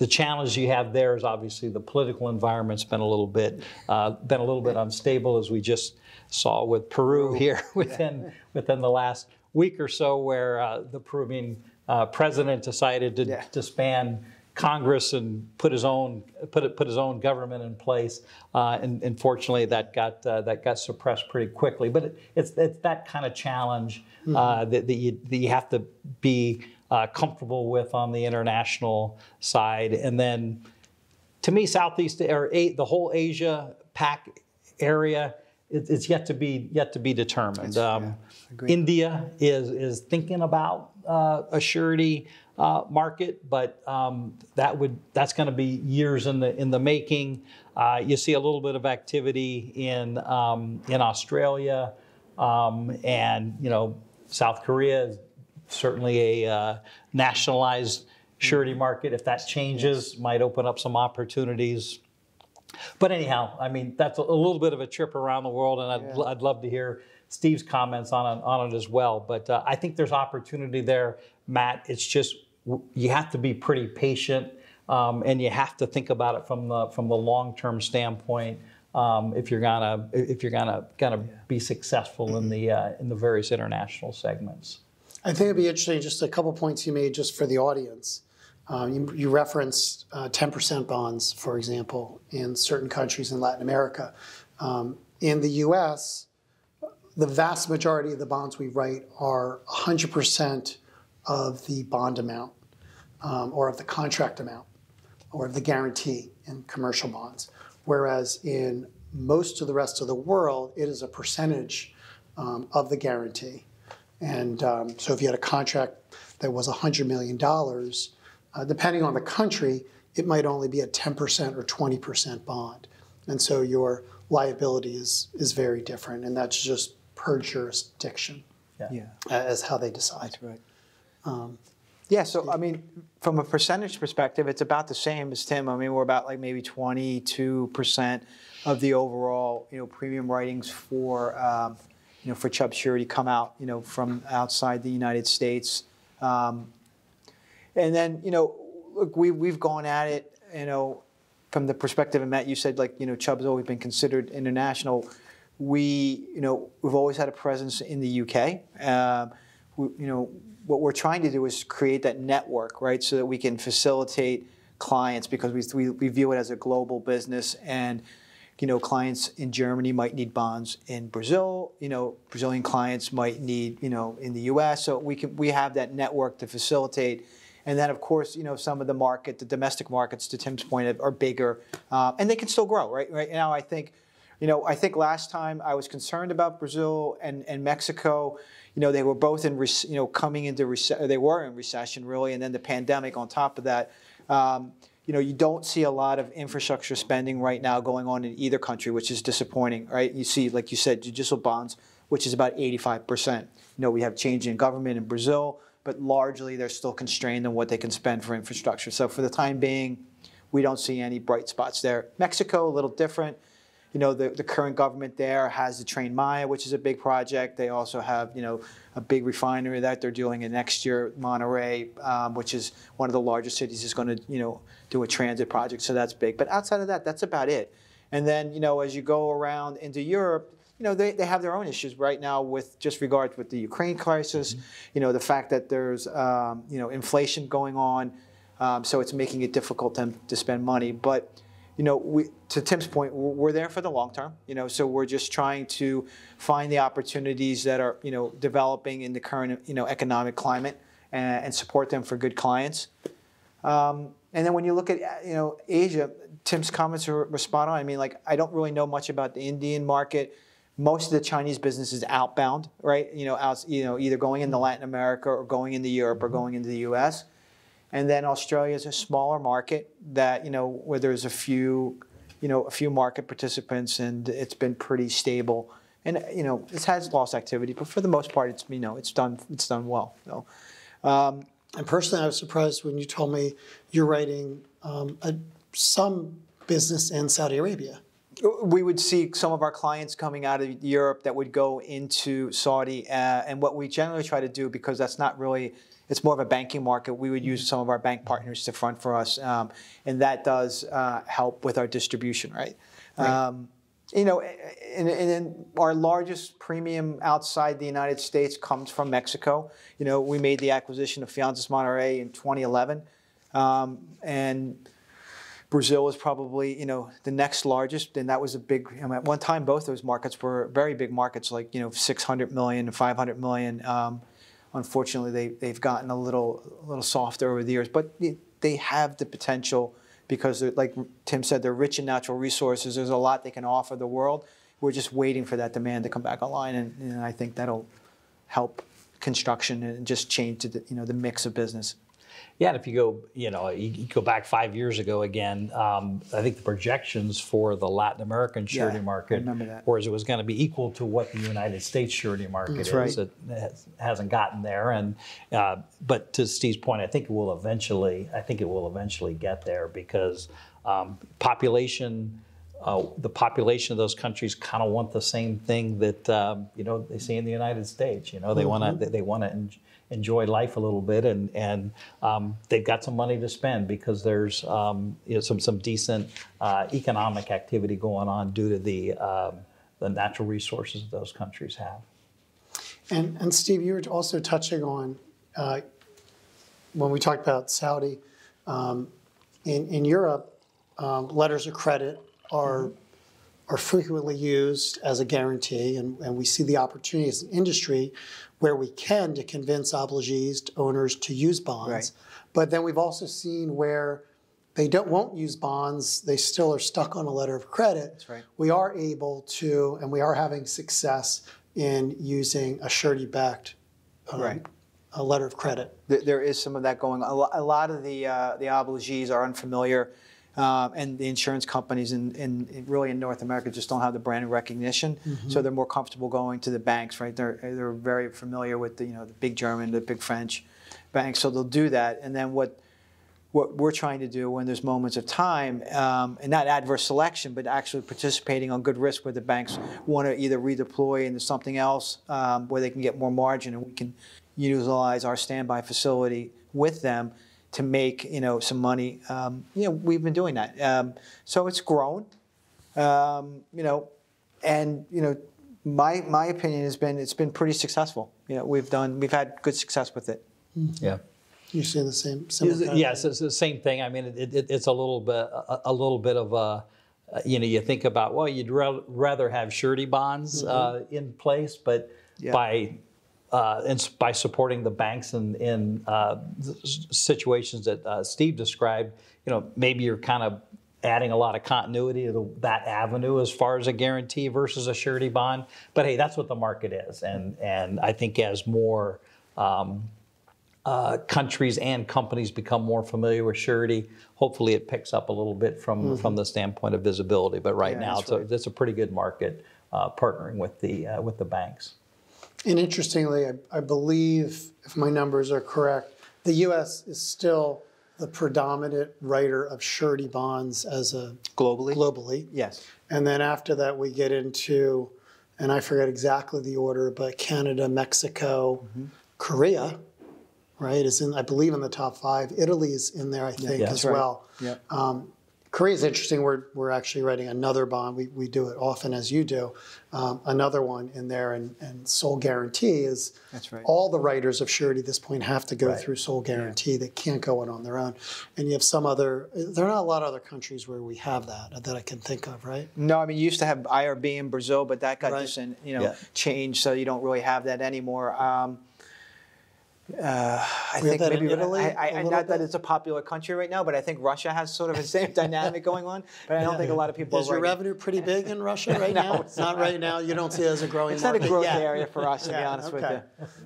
the challenge you have there is obviously the political environment's been a little bit uh, been a little bit unstable, as we just saw with Peru here within within the last week or so, where uh, the Peruvian uh, president decided to yeah. disband Congress and put his own put put his own government in place, uh, and unfortunately that got uh, that got suppressed pretty quickly. But it, it's it's that kind of challenge mm-hmm. Uh, that, that, you, that you have to be uh, comfortable with on the international side. And then to me, Southeast or the whole Asia Pac area, it, it's yet to be yet to be determined. Um, yeah, India is is thinking about uh, a surety uh, market, but um, that would that's going to be years in the in the making. Uh, you see a little bit of activity in um, in Australia, um, and you know South Korea is certainly a uh, nationalized surety market. If that changes, might open up some opportunities. But anyhow, I mean, that's a, a little bit of a trip around the world, and I'd, yeah. I'd love to hear Steve's comments on it, on it as well. But uh, I think there's opportunity there, Matt. It's just you have to be pretty patient, um, and you have to think about it from the from the long term standpoint. Um, if you're gonna if you're gonna gonna be successful in the uh, in the various international segments. I think it'd be interesting. Just a couple points you made, just for the audience. Um, you, you, referenced uh, 10% bonds, for example, in certain countries in Latin America. Um, in the U.S., the vast majority of the bonds we write are 100% of the bond amount, um, or of the contract amount, or of the guarantee in commercial bonds. Whereas in most of the rest of the world, it is a percentage um, of the guarantee. And um, so if you had a contract that was $100 million, uh, depending on the country, it might only be a 10% or 20% bond. And so your liability is, is very different, and that's just per jurisdiction yeah. yeah. as how they decide. That's right. Um, yeah, so I mean, from a percentage perspective, it's about the same as Tim. I mean, we're about like maybe 22% of the overall, you know, premium writings for, um, you know, for Chubb Surety come out, you know, from outside the United States. Um, and then, you know, look, we, we've gone at it, you know, from the perspective, and Matt, you said like, you know, Chubb's always been considered international. We, you know, we've always had a presence in the UK. Um, we, you know, what we're trying to do is create that network, right, so that we can facilitate clients because we, we, we view it as a global business and you know, clients in Germany might need bonds in Brazil. You know, Brazilian clients might need, you know, in the U.S. So we can we have that network to facilitate and then, of course, you know, some of the market, the domestic markets, to Tim's point, are bigger, uh, and they can still grow. Right, right now, I think, you know, I think last time I was concerned about Brazil and, and Mexico. You know, they were both in, you know, coming into rece- they were in recession really, and then the pandemic on top of that. Um, you know, you don't see a lot of infrastructure spending right now going on in either country, which is disappointing, right? You see, like you said, judicial bonds, which is about 85%. You know, we have change in government in Brazil but largely they're still constrained on what they can spend for infrastructure. So for the time being, we don't see any bright spots there. Mexico, a little different. You know, the, the current government there has the Train Maya, which is a big project. They also have, you know, a big refinery that they're doing in next year, Monterrey, um, which is one of the largest cities, is going to, you know, do a transit project. So that's big. But outside of that, that's about it. And then, you know, as you go around into Europe, you know, they, they have their own issues right now with just regards with the Ukraine crisis, mm-hmm. you know, the fact that there's, um, you know, inflation going on. Um, so it's making it difficult to, to spend money. But, you know, we, to Tim's point, we're there for the long term, you know, so we're just trying to find the opportunities that are, you know, developing in the current, you know, economic climate and, and support them for good clients. Um, and then when you look at, you know, Asia, Tim's comments are, were spot on. I mean, like, I don't really know much about the Indian market most of the Chinese business is outbound, right? You know, out, you know, either going into Latin America or going into Europe or mm-hmm. going into the U.S. And then Australia is a smaller market that you know where there's a few, you know, a few market participants, and it's been pretty stable. And you know, it has lost activity, but for the most part, it's you know, it's done it's done well. So, um, and personally, I was surprised when you told me you're writing um, a, some business in Saudi Arabia we would see some of our clients coming out of Europe that would go into Saudi, uh, and what we generally try to do, because that's not really, it's more of a banking market, we would use some of our bank partners to front for us, um, and that does uh, help with our distribution, right? right. Um, you know, and, and our largest premium outside the United States comes from Mexico. You know, we made the acquisition of Fianzas Monterrey in 2011, um, and Brazil is probably you know the next largest, and that was a big. I mean, at one time, both those markets were very big markets, like you know 600 million and 500 million. Um, unfortunately, they they've gotten a little a little softer over the years, but they have the potential because, like Tim said, they're rich in natural resources. There's a lot they can offer the world. We're just waiting for that demand to come back online, and, and I think that'll help construction and just change the, you know the mix of business. Yeah, and if you go, you know, you go back five years ago again, um, I think the projections for the Latin American surety yeah, market, whereas it was going to be equal to what the United States surety market That's is, right. it hasn't gotten there. And uh, but to Steve's point, I think it will eventually. I think it will eventually get there because um, population uh, the population of those countries kind of want the same thing that um, you know they see in the United States. You know, they want to they want to enjoy life a little bit, and and um, they've got some money to spend because there's um, you know, some some decent uh, economic activity going on due to the um, the natural resources those countries have. And, and Steve, you were also touching on uh, when we talked about Saudi um, in, in Europe, um, letters of credit are are frequently used as a guarantee, and, and we see the opportunity as an industry where we can to convince obligees, owners to use bonds. Right. But then we've also seen where they don't won't use bonds, they still are stuck on a letter of credit. That's right. We are able to, and we are having success in using a surety-backed um, Right. a letter of credit. There, is some of that going on. A A lot of the, uh, the obligees are unfamiliar, um, and the insurance companies in, in, in- really in North America just don't have the brand recognition. So they're more comfortable going to the banks, right? They're, they're very familiar with the, you know, the big German, the big French banks, so they'll do that. And then what, what we're trying to do when there's moments of time, um, and not adverse selection, but actually participating on good risk where the banks want to either redeploy into something else um, where they can get more margin, and we can utilize our standby facility with them to make you know some money. Um, you know, we've been doing that, um, so it's grown. Um, you know, and you know, my my opinion has been it's been pretty successful. You know, we've done we've had good success with it. Yeah. You're seeing the same similar Is it- kind Yes, it's the same thing. I mean, it, it, it's a little bit, a, a little bit of a, uh, you know, you think about, well, you'd ra- rather have surety bonds uh, in place, but Yeah. by uh, and by supporting the banks in, in uh, situations that uh, Steve described, you know, maybe you're kind of adding a lot of continuity to the, that avenue as far as a guarantee versus a surety bond. But hey, that's what the market is, and and I think as more um, uh, countries and companies become more familiar with surety. Hopefully, it picks up a little bit from from the standpoint of visibility. But right Mm-hmm. Yeah, now, it's, right. a, it's a pretty good market uh, partnering with the uh, with the banks. And interestingly, I, I believe, if my numbers are correct, the U.S. is still the predominant writer of surety bonds as a Globally? globally. Yes. And then after that, we get into, and I forget exactly the order, but Canada, Mexico, Mm-hmm. Korea, right, is in, I believe, in the top five. Italy is in there, I think, Yeah. as right. well. Yeah. Korea is interesting. We're, we're actually writing another bond. We, we do it often as you do. Um, another one in there, and, and Seoul Guarantee is That's right. all the writers of surety at this point have to go Right. through Seoul Guarantee. They can't go it on their own. And you have some other, there are not a lot of other countries where we have that that I can think of, right? No, I mean you used to have IRB in Brazil, but that got Right. just in, you know Yeah. changed, so you don't really have that anymore. Um, uh, I think maybe Italy I, I, not that it's a popular country right now, but I think Russia has sort of the same dynamic going on. But I don't think a lot of people Is are your revenue pretty big in Russia right No, now? it's not right now. You don't see it as a growing It's not a growth yet. area for us, to be Yeah, honest with you.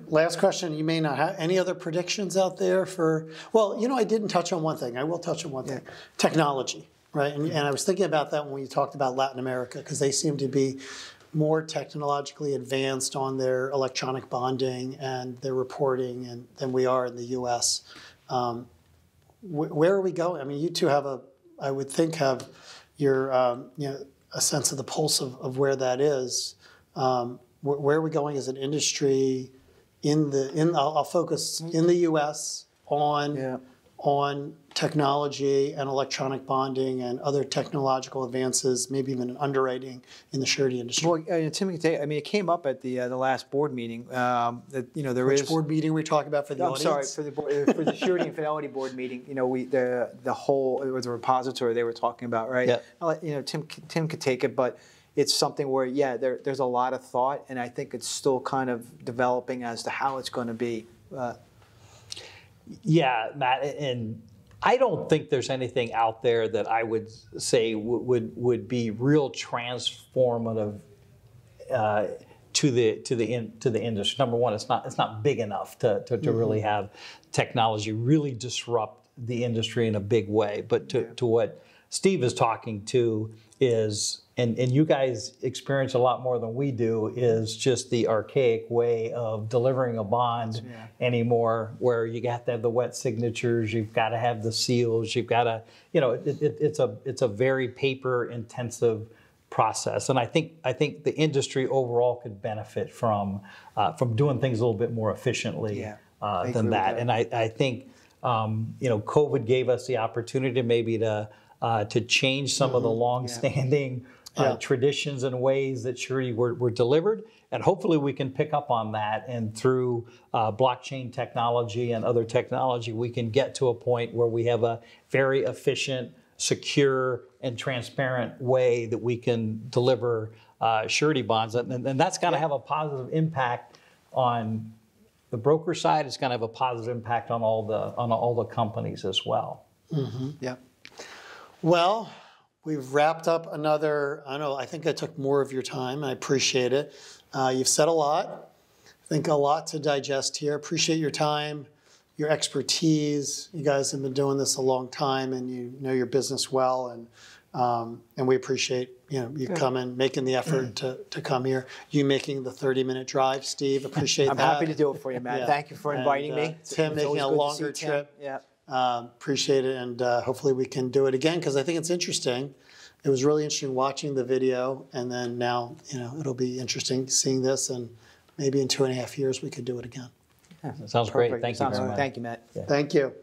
Last question. You may not have any other predictions out there for. Well, you know, I didn't touch on one thing. I will touch on one thing. Technology, right? And, and I was thinking about that when we talked about Latin America because they seem to be more technologically advanced on their electronic bonding and their reporting and, than we are in the U.S. Um, wh- where are we going? I mean, you two have a, I would think, have your, um, you know, a sense of the pulse of, of where that is. Um, wh- where are we going as an industry in the, in, I'll, I'll focus in the U.S. on, Yeah. On technology and electronic bonding and other technological advances, maybe even underwriting in the surety industry. Well, uh, Tim, I mean, it came up at the uh, the last board meeting um, that you know there is. Which board meeting were we talking about for the I'm audience? sorry for the board, uh, for the surety and fidelity board meeting. You know, we the the whole or the repository they were talking about, right? Yeah. I'll let- you know, Tim Tim could take it, but it's something where yeah, there, there's a lot of thought, and I think it's still kind of developing as to how it's going to be. Uh, Yeah, Matt, and I don't think there's anything out there that I would say w- would would be real transformative uh, to the to the in, to the industry. Number one, it's not it's not big enough to to, to really have technology really disrupt the industry in a big way. But to, to what Steve is talking to is, and, and you guys experience a lot more than we do, is just the archaic way of delivering a bond anymore, where you got to have the wet signatures, you've got to have the seals, you've got to, you know, it, it, it's a it's a very paper intensive process, and I think I think the industry overall could benefit from uh, from doing things a little bit more efficiently Yeah, uh, than that. that. And I, I think um, you know COVID gave us the opportunity maybe to uh, to change some of the longstanding uh, Yeah. traditions and ways that surety were, were delivered. And hopefully we can pick up on that. And through uh, blockchain technology and other technology, we can get to a point where we have a very efficient, secure, and transparent way that we can deliver uh, surety bonds. And, and that's going to have a positive impact on the broker side. It's going to have a positive impact on all the on all the companies as well. Yeah. Well, we've wrapped up another, I don't know, I think I took more of your time. I appreciate it. Uh, you've said a lot. I think a lot to digest here. Appreciate your time, your expertise. You guys have been doing this a long time and you know your business well. And, um, and we appreciate you know you coming, making the effort to, to come here. You making the 30 minute drive, Steve. Appreciate I'm that. happy to do it for you, Matt. Yeah. Thank you for And, inviting uh, me. Tim It's making a longer see Tim. trip. Yeah. Um, appreciate it, and uh, hopefully we can do it again because I think it's interesting. It was really interesting watching the video, and then now you know it'll be interesting seeing this, and maybe in two and a half years we could do it again. Sounds great. Thank you Sounds very much. Thank you, Matt. Thank you.